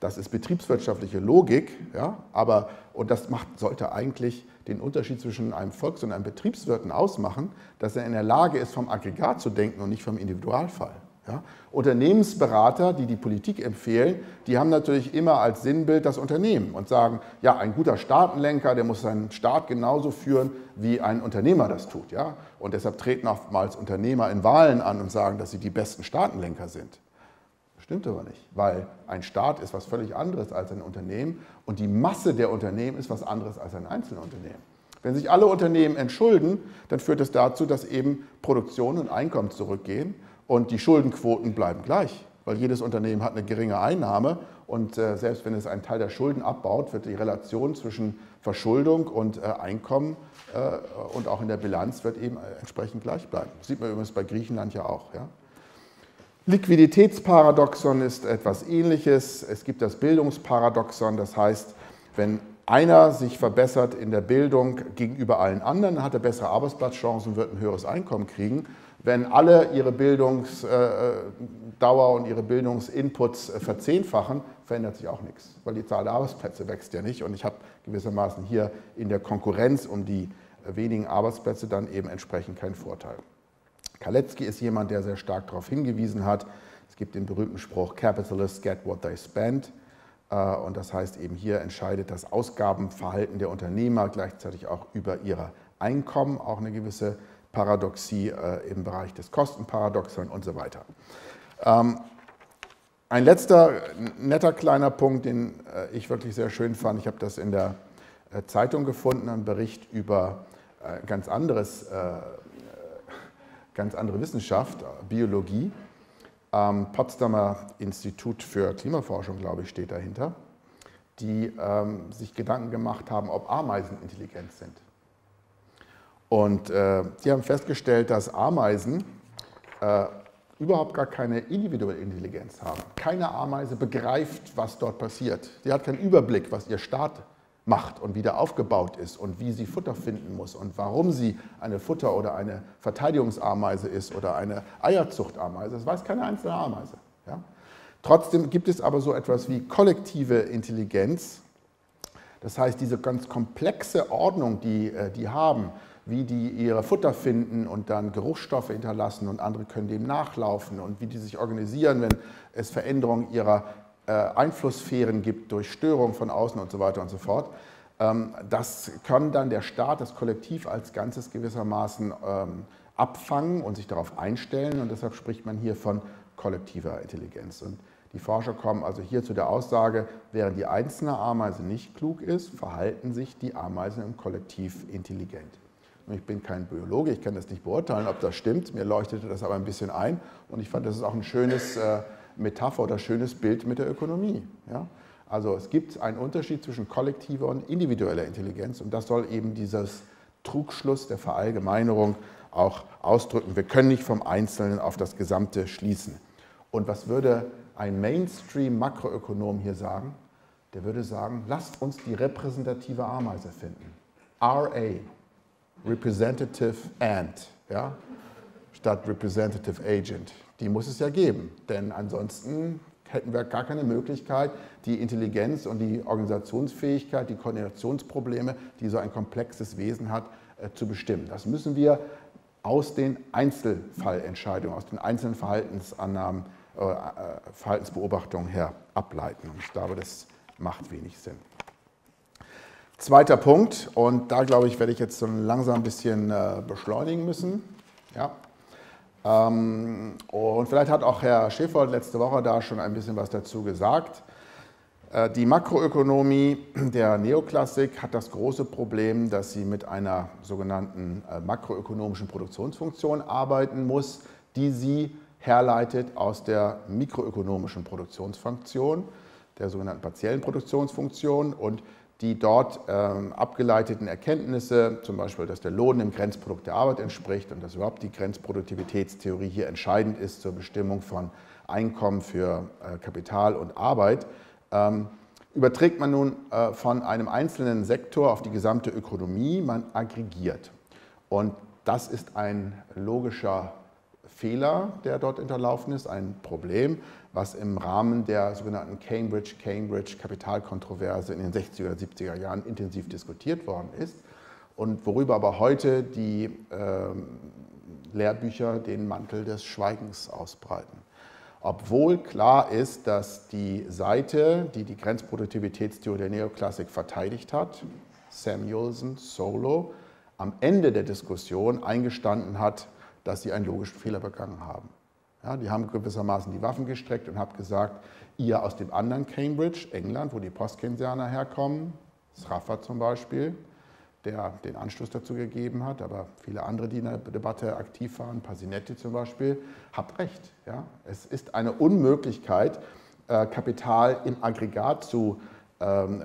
Speaker 1: Das ist betriebswirtschaftliche Logik, ja, aber, und das macht, sollte eigentlich den Unterschied zwischen einem Volks- und einem Betriebswirten ausmachen, dass er in der Lage ist, vom Aggregat zu denken und nicht vom Individualfall. Ja? Unternehmensberater, die die Politik empfehlen, die haben natürlich immer als Sinnbild das Unternehmen und sagen, ja, ein guter Staatenlenker, der muss seinen Staat genauso führen, wie ein Unternehmer das tut. Ja? Und deshalb treten oftmals Unternehmer in Wahlen an und sagen, dass sie die besten Staatenlenker sind. Das stimmt aber nicht, weil ein Staat ist was völlig anderes als ein Unternehmen und die Masse der Unternehmen ist was anderes als ein Einzelunternehmen. Wenn sich alle Unternehmen entschulden, dann führt es dazu, dass eben Produktion und Einkommen zurückgehen und die Schuldenquoten bleiben gleich, weil jedes Unternehmen hat eine geringe Einnahme und äh, selbst wenn es einen Teil der Schulden abbaut, wird die Relation zwischen Verschuldung und äh, Einkommen äh, und auch in der Bilanz wird eben entsprechend gleich bleiben. Das sieht man übrigens bei Griechenland ja auch. Ja? Liquiditätsparadoxon ist etwas ähnliches. Es gibt das Bildungsparadoxon, das heißt, wenn einer sich verbessert in der Bildung gegenüber allen anderen, hat er bessere Arbeitsplatzchancen und wird ein höheres Einkommen kriegen. Wenn alle ihre Bildungsdauer und ihre Bildungsinputs verzehnfachen, verändert sich auch nichts, weil die Zahl der Arbeitsplätze wächst ja nicht. Und ich habe gewissermaßen hier in der Konkurrenz um die wenigen Arbeitsplätze dann eben entsprechend keinen Vorteil. Kalecki ist jemand, der sehr stark darauf hingewiesen hat. Es gibt den berühmten Spruch, Capitalists get what they spend. Äh, und das heißt eben hier entscheidet das Ausgabenverhalten der Unternehmer gleichzeitig auch über ihre Einkommen, auch eine gewisse Paradoxie äh, im Bereich des Kostenparadoxon und so weiter. Ähm, ein letzter netter kleiner Punkt, den äh, ich wirklich sehr schön fand, ich habe das in der Zeitung gefunden, ein Bericht über ganz, anderes, ganz andere Wissenschaft, Biologie. Ähm, Potsdamer Institut für Klimaforschung, glaube ich, steht dahinter, die ähm, sich Gedanken gemacht haben, ob Ameisen intelligent sind. Und äh, die haben festgestellt, dass Ameisen äh, überhaupt gar keine individuelle Intelligenz haben. Keine Ameise begreift, was dort passiert. Sie hat keinen Überblick, was ihr Staat macht und wie der aufgebaut ist und wie sie Futter finden muss und warum sie eine Futter- oder eine Verteidigungsameise ist oder eine Eierzuchtameise. Das weiß keine einzelne Ameise. Ja? Trotzdem gibt es aber so etwas wie kollektive Intelligenz. Das heißt, diese ganz komplexe Ordnung, die äh, die haben, wie die ihre Futter finden und dann Geruchsstoffe hinterlassen und andere können dem nachlaufen und wie die sich organisieren, wenn es Veränderungen ihrer Einflusssphären gibt durch Störungen von außen und so weiter und so fort. Ähm, das kann dann der Staat, das Kollektiv als Ganzes gewissermaßen ähm, abfangen und sich darauf einstellen und deshalb spricht man hier von kollektiver Intelligenz. Und die Forscher kommen also hier zu der Aussage, während die einzelne Ameise nicht klug ist, verhalten sich die Ameisen im Kollektiv intelligent. Ich bin kein Biologe, ich kann das nicht beurteilen, ob das stimmt. Mir leuchtete das aber ein bisschen ein und ich fand, das ist auch ein schönes äh, Metapher oder schönes Bild mit der Ökonomie. Ja? Also es gibt einen Unterschied zwischen kollektiver und individueller Intelligenz und das soll eben dieses Trugschluss der Verallgemeinerung auch ausdrücken. Wir können nicht vom Einzelnen auf das Gesamte schließen. Und was würde ein Mainstream-Makroökonom hier sagen? Der würde sagen, lasst uns die repräsentative Ameise finden. RA, Representative Ant, ja, statt Representative Agent. Die muss es ja geben, denn ansonsten hätten wir gar keine Möglichkeit, die Intelligenz und die Organisationsfähigkeit, die Koordinationsprobleme, die so ein komplexes Wesen hat, äh, zu bestimmen. Das müssen wir aus den Einzelfallentscheidungen, aus den einzelnen Verhaltensannahmen, äh, äh, Verhaltensbeobachtungen her ableiten. Und ich glaube, das macht wenig Sinn. Zweiter Punkt, und da glaube ich, werde ich jetzt so langsam ein bisschen beschleunigen müssen. Ja. Ähm, und vielleicht hat auch Herr Schäfer letzte Woche da schon ein bisschen was dazu gesagt. Äh, die Makroökonomie der Neoklassik hat das große Problem, dass sie mit einer sogenannten äh, makroökonomischen Produktionsfunktion arbeiten muss, die sie herleitet aus der mikroökonomischen Produktionsfunktion, der sogenannten partiellen Produktionsfunktion. Und die dort ähm, abgeleiteten Erkenntnisse, zum Beispiel, dass der Lohn dem Grenzprodukt der Arbeit entspricht und dass überhaupt die Grenzproduktivitätstheorie hier entscheidend ist zur Bestimmung von Einkommen für äh, Kapital und Arbeit, ähm, überträgt man nun äh, von einem einzelnen Sektor auf die gesamte Ökonomie, man aggregiert. Und das ist ein logischer Fehler, der dort hinterlaufen ist, ein Problem, was im Rahmen der sogenannten Cambridge-Cambridge-Kapitalkontroverse in den 60er, 70er Jahren intensiv diskutiert worden ist und worüber aber heute die äh, Lehrbücher den Mantel des Schweigens ausbreiten. obwohl klar ist, dass die Seite, die die Grenzproduktivitätstheorie der Neoklassik verteidigt hat, Samuelson, Solo, am Ende der Diskussion eingestanden hat, dass sie einen logischen Fehler begangen haben. Ja, die haben gewissermaßen die Waffen gestreckt und haben gesagt, ihr aus dem anderen Cambridge, England, wo die Postkeynesianer herkommen, Sraffa zum Beispiel, der den Anschluss dazu gegeben hat, aber viele andere, die in der Debatte aktiv waren, Pasinetti zum Beispiel, habt recht. Ja? Es ist eine Unmöglichkeit, äh, Kapital im Aggregat zu ähm, äh,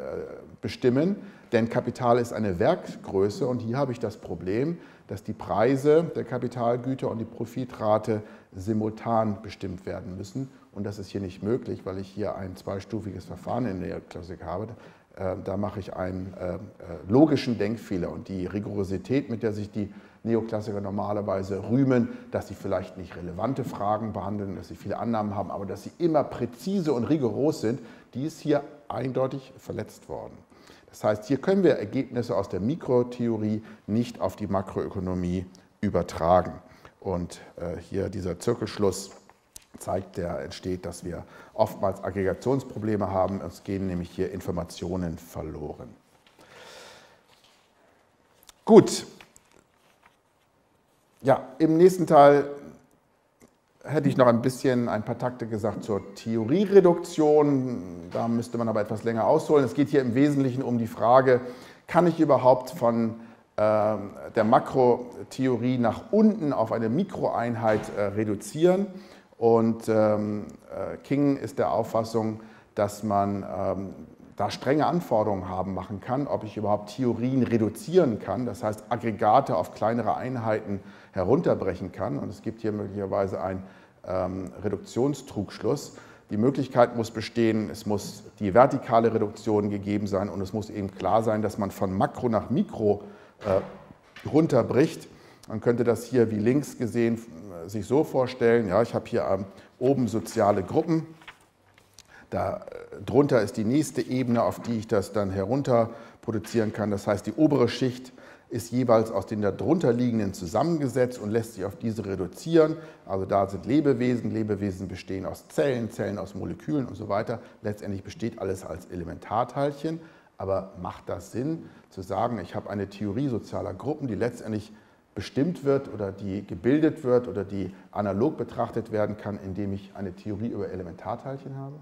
Speaker 1: bestimmen, denn Kapital ist eine Werkgröße und hier habe ich das Problem, dass die Preise der Kapitalgüter und die Profitrate simultan bestimmt werden müssen. Und das ist hier nicht möglich, weil ich hier ein zweistufiges Verfahren in der Klassik habe. Äh, da mache ich einen äh, äh, logischen Denkfehler und die Rigorosität, mit der sich die Neoklassiker normalerweise rühmen, dass sie vielleicht nicht relevante Fragen behandeln, dass sie viele Annahmen haben, aber dass sie immer präzise und rigoros sind, die ist hier eindeutig verletzt worden. Das heißt, hier können wir Ergebnisse aus der Mikrotheorie nicht auf die Makroökonomie übertragen. Und hier dieser Zirkelschluss zeigt, der entsteht, dass wir oftmals Aggregationsprobleme haben. Es gehen nämlich hier Informationen verloren. Gut. Ja, im nächsten Teil hätte ich noch ein bisschen ein paar Takte gesagt zur Theoriereduktion. Da müsste man aber etwas länger ausholen. Es geht hier im Wesentlichen um die Frage, kann ich überhaupt von äh, der Makrotheorie nach unten auf eine Mikroeinheit äh, reduzieren? Und ähm, äh, King ist der Auffassung, dass man ähm, da strenge Anforderungen haben machen kann, ob ich überhaupt Theorien reduzieren kann, das heißt Aggregate auf kleinere Einheiten herunterbrechen kann. Und es gibt hier möglicherweise einen ähm, Reduktionstrugschluss. Die Möglichkeit muss bestehen, es muss die vertikale Reduktion gegeben sein und es muss eben klar sein, dass man von Makro nach Mikro äh, runterbricht. Man könnte das hier wie links gesehen sich so vorstellen, ja, ich habe hier ähm, oben soziale Gruppen, da, äh, drunter ist die nächste Ebene, auf die ich das dann herunter produzieren kann. Das heißt, die obere Schicht ist jeweils aus den darunter liegenden zusammengesetzt und lässt sich auf diese reduzieren. Also da sind Lebewesen, Lebewesen bestehen aus Zellen, Zellen aus Molekülen und so weiter. Letztendlich besteht alles als Elementarteilchen. Aber macht das Sinn zu sagen, ich habe eine Theorie sozialer Gruppen, die letztendlich bestimmt wird oder die gebildet wird oder die analog betrachtet werden kann, indem ich eine Theorie über Elementarteilchen habe?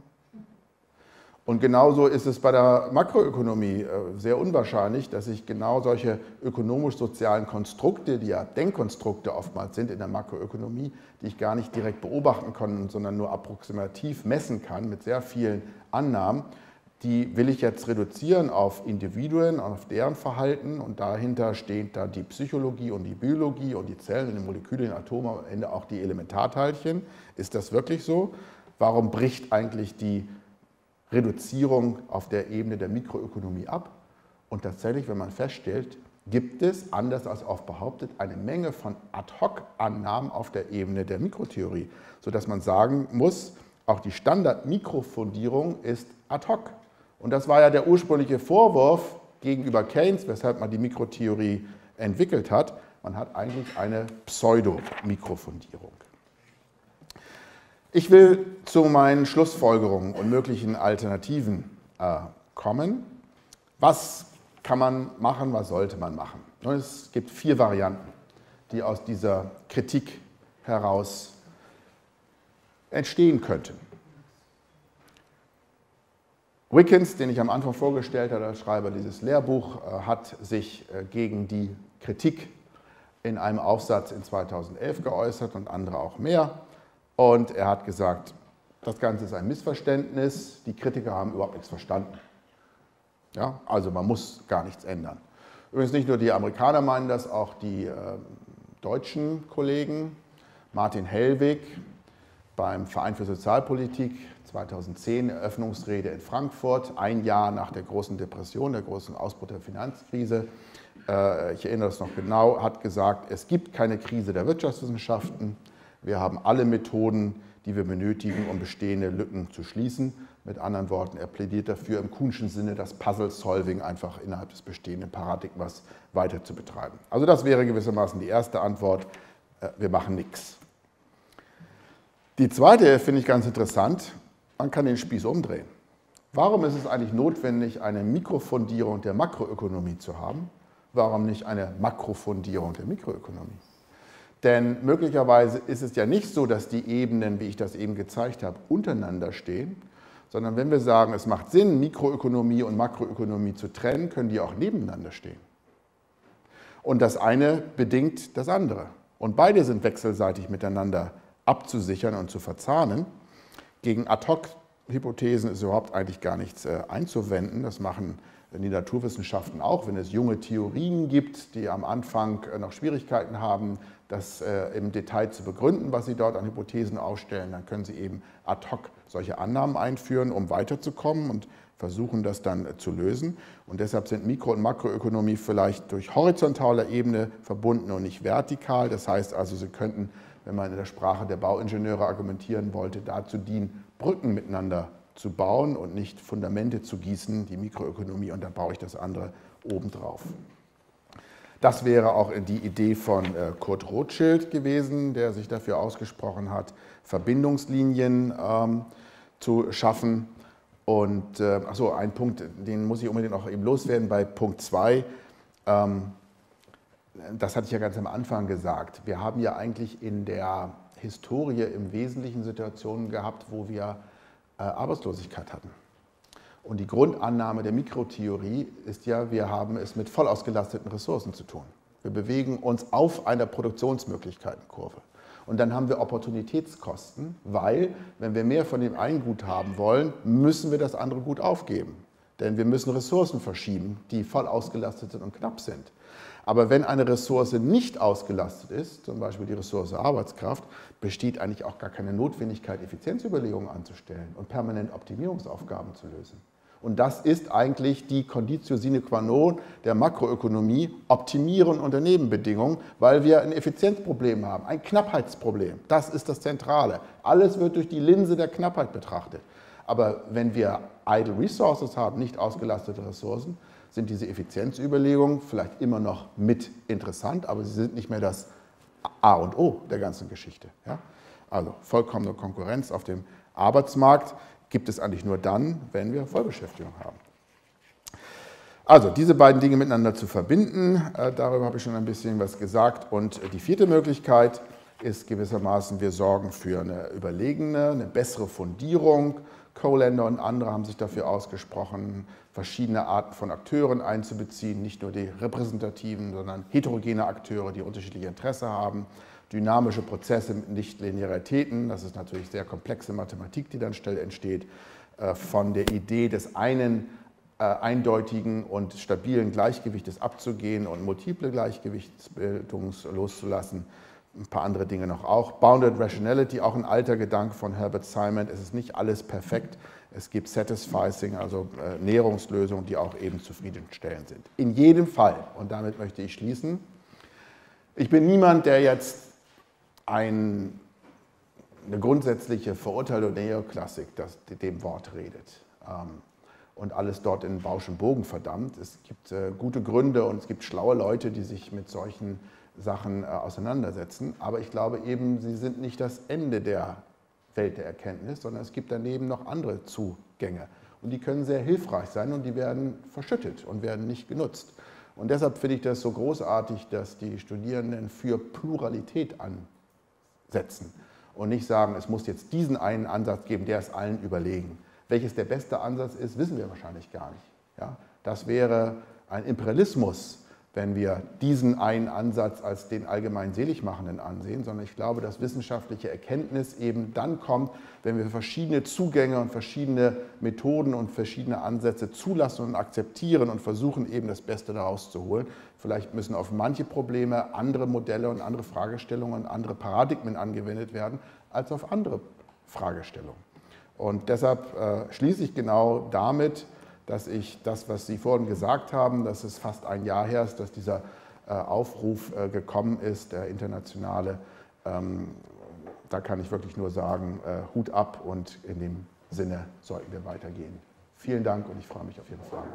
Speaker 1: Und genauso ist es bei der Makroökonomie äh, sehr unwahrscheinlich, dass ich genau solche ökonomisch-sozialen Konstrukte, die ja Denkkonstrukte oftmals sind in der Makroökonomie, die ich gar nicht direkt beobachten kann, sondern nur approximativ messen kann mit sehr vielen Annahmen, die will ich jetzt reduzieren auf Individuen, auf deren Verhalten und dahinter steht da die Psychologie und die Biologie und die Zellen und die Moleküle, die Atome, am Ende auch die Elementarteilchen. Ist das wirklich so? Warum bricht eigentlich die Reduzierung auf der Ebene der Mikroökonomie ab? Und tatsächlich, wenn man feststellt, gibt es, anders als oft behauptet, eine Menge von Ad-hoc-Annahmen auf der Ebene der Mikrotheorie, sodass man sagen muss, auch die Standard-Mikrofundierung ist ad hoc. Und das war ja der ursprüngliche Vorwurf gegenüber Keynes, weshalb man die Mikrotheorie entwickelt hat. Man hat eigentlich eine Pseudo-Mikrofundierung. Ich will zu meinen Schlussfolgerungen und möglichen Alternativen äh, kommen. Was kann man machen, was sollte man machen? Nun, es gibt vier Varianten, die aus dieser Kritik heraus entstehen könnten. Wickens, den ich am Anfang vorgestellt habe, der Schreiber dieses Lehrbuch, äh, hat sich äh, gegen die Kritik in einem Aufsatz in 2011 geäußert und andere auch mehr. Und er hat gesagt, das Ganze ist ein Missverständnis, die Kritiker haben überhaupt nichts verstanden. Ja, also man muss gar nichts ändern. Übrigens nicht nur die Amerikaner meinen das, auch die äh, deutschen Kollegen. Martin Hellwig beim Verein für Sozialpolitik 2010 Eröffnungsrede in Frankfurt, ein Jahr nach der großen Depression, der großen Ausbruch der Finanzkrise. Äh, ich erinnere das noch genau, hat gesagt, es gibt keine Krise der Wirtschaftswissenschaften. Wir haben alle Methoden, die wir benötigen, um bestehende Lücken zu schließen. Mit anderen Worten, er plädiert dafür, im Kunschen Sinne das Puzzle-Solving einfach innerhalb des bestehenden Paradigmas weiter zu betreiben. Also das wäre gewissermaßen die erste Antwort. Äh, wir machen nichts. Die zweite finde ich ganz interessant. Man kann den Spieß umdrehen. Warum ist es eigentlich notwendig, eine Mikrofundierung der Makroökonomie zu haben? Warum nicht eine Makrofundierung der Mikroökonomie? Denn möglicherweise ist es ja nicht so, dass die Ebenen, wie ich das eben gezeigt habe, untereinander stehen, sondern wenn wir sagen, es macht Sinn, Mikroökonomie und Makroökonomie zu trennen, können die auch nebeneinander stehen. Und das eine bedingt das andere. Und beide sind wechselseitig miteinander abzusichern und zu verzahnen. Gegen Ad-Hoc-Hypothesen ist überhaupt eigentlich gar nichts äh, einzuwenden. Das machen die Naturwissenschaften auch, wenn es junge Theorien gibt, die am Anfang äh, noch Schwierigkeiten haben, das äh, im Detail zu begründen, was sie dort an Hypothesen aufstellen, dann können sie eben ad hoc solche Annahmen einführen, um weiterzukommen und versuchen das dann äh, zu lösen. Und deshalb sind Mikro- und Makroökonomie vielleicht durch horizontaler Ebene verbunden und nicht vertikal. Das heißt also, sie könnten, wenn man in der Sprache der Bauingenieure argumentieren wollte, dazu dienen, Brücken miteinander zu bauen und nicht Fundamente zu gießen, die Mikroökonomie, und da baue ich das andere obendrauf. Das wäre auch die Idee von äh, Kurt Rothschild gewesen, der sich dafür ausgesprochen hat, Verbindungslinien ähm, zu schaffen. Und äh, achso, ein Punkt, den muss ich unbedingt noch eben loswerden bei Punkt 2. Ähm, das hatte ich ja ganz am Anfang gesagt. Wir haben ja eigentlich in der Historie im Wesentlichen Situationen gehabt, wo wir äh, Arbeitslosigkeit hatten. Und die Grundannahme der Mikrotheorie ist ja, wir haben es mit voll ausgelasteten Ressourcen zu tun. Wir bewegen uns auf einer Produktionsmöglichkeitenkurve. Und dann haben wir Opportunitätskosten, weil, wenn wir mehr von dem einen Gut haben wollen, müssen wir das andere Gut aufgeben. Denn wir müssen Ressourcen verschieben, die voll ausgelastet sind und knapp sind. Aber wenn eine Ressource nicht ausgelastet ist, zum Beispiel die Ressource Arbeitskraft, besteht eigentlich auch gar keine Notwendigkeit, Effizienzüberlegungen anzustellen und permanent Optimierungsaufgaben zu lösen. Und das ist eigentlich die Conditio sine qua non der Makroökonomie, Optimieren unter Nebenbedingungen, weil wir ein Effizienzproblem haben, ein Knappheitsproblem. Das ist das Zentrale. Alles wird durch die Linse der Knappheit betrachtet. Aber wenn wir idle resources haben, nicht ausgelastete Ressourcen, sind diese Effizienzüberlegungen vielleicht immer noch mit interessant, aber sie sind nicht mehr das A und O der ganzen Geschichte. Ja? Also vollkommene Konkurrenz auf dem Arbeitsmarkt gibt es eigentlich nur dann, wenn wir Vollbeschäftigung haben. Also diese beiden Dinge miteinander zu verbinden, äh, darüber habe ich schon ein bisschen was gesagt. Und die vierte Möglichkeit ist gewissermaßen, wir sorgen für eine überlegene, eine bessere Fundierung. Coländer und andere haben sich dafür ausgesprochen, verschiedene Arten von Akteuren einzubeziehen, nicht nur die repräsentativen, sondern heterogene Akteure, die unterschiedliche Interesse haben dynamische Prozesse mit Nichtlinearitäten. Das ist natürlich sehr komplexe Mathematik, die dann schnell entsteht. Äh, von der Idee des einen äh, eindeutigen und stabilen Gleichgewichtes abzugehen und multiple Gleichgewichtsbildung loszulassen. Ein paar andere Dinge noch auch. Bounded Rationality, auch ein alter Gedanke von Herbert Simon. Es ist nicht alles perfekt. Es gibt Satisficing, also äh, Näherungslösungen, die auch eben zufriedenstellend sind. In jedem Fall, und damit möchte ich schließen, ich bin niemand, der jetzt ein, eine grundsätzliche Verurteilung der Neoklassik, das dem Wort redet ähm, und alles dort in Bausch und Bogen verdammt. Es gibt äh, gute Gründe und es gibt schlaue Leute, die sich mit solchen Sachen äh, auseinandersetzen. Aber ich glaube eben, sie sind nicht das Ende der Welt der Erkenntnis, sondern es gibt daneben noch andere Zugänge. Und die können sehr hilfreich sein und die werden verschüttet und werden nicht genutzt. Und deshalb finde ich das so großartig, dass die Studierenden für Pluralität an setzen und nicht sagen, es muss jetzt diesen einen Ansatz geben, der ist allen überlegen. Welches der beste Ansatz ist, wissen wir wahrscheinlich gar nicht. Ja? Das wäre ein Imperialismus, wenn wir diesen einen Ansatz als den allgemein Seligmachenden ansehen, sondern ich glaube, dass wissenschaftliche Erkenntnis eben dann kommt, wenn wir verschiedene Zugänge und verschiedene Methoden und verschiedene Ansätze zulassen und akzeptieren und versuchen eben das Beste daraus zu holen. Vielleicht müssen auf manche Probleme andere Modelle und andere Fragestellungen und andere Paradigmen angewendet werden als auf andere Fragestellungen. Und deshalb äh, schließe ich genau damit, dass ich das, was Sie vorhin gesagt haben, dass es fast ein Jahr her ist, dass dieser äh, Aufruf äh, gekommen ist, der internationale, ähm, da kann ich wirklich nur sagen, äh, Hut ab und in dem Sinne sollten wir weitergehen. Vielen Dank und ich freue mich auf Ihre Fragen.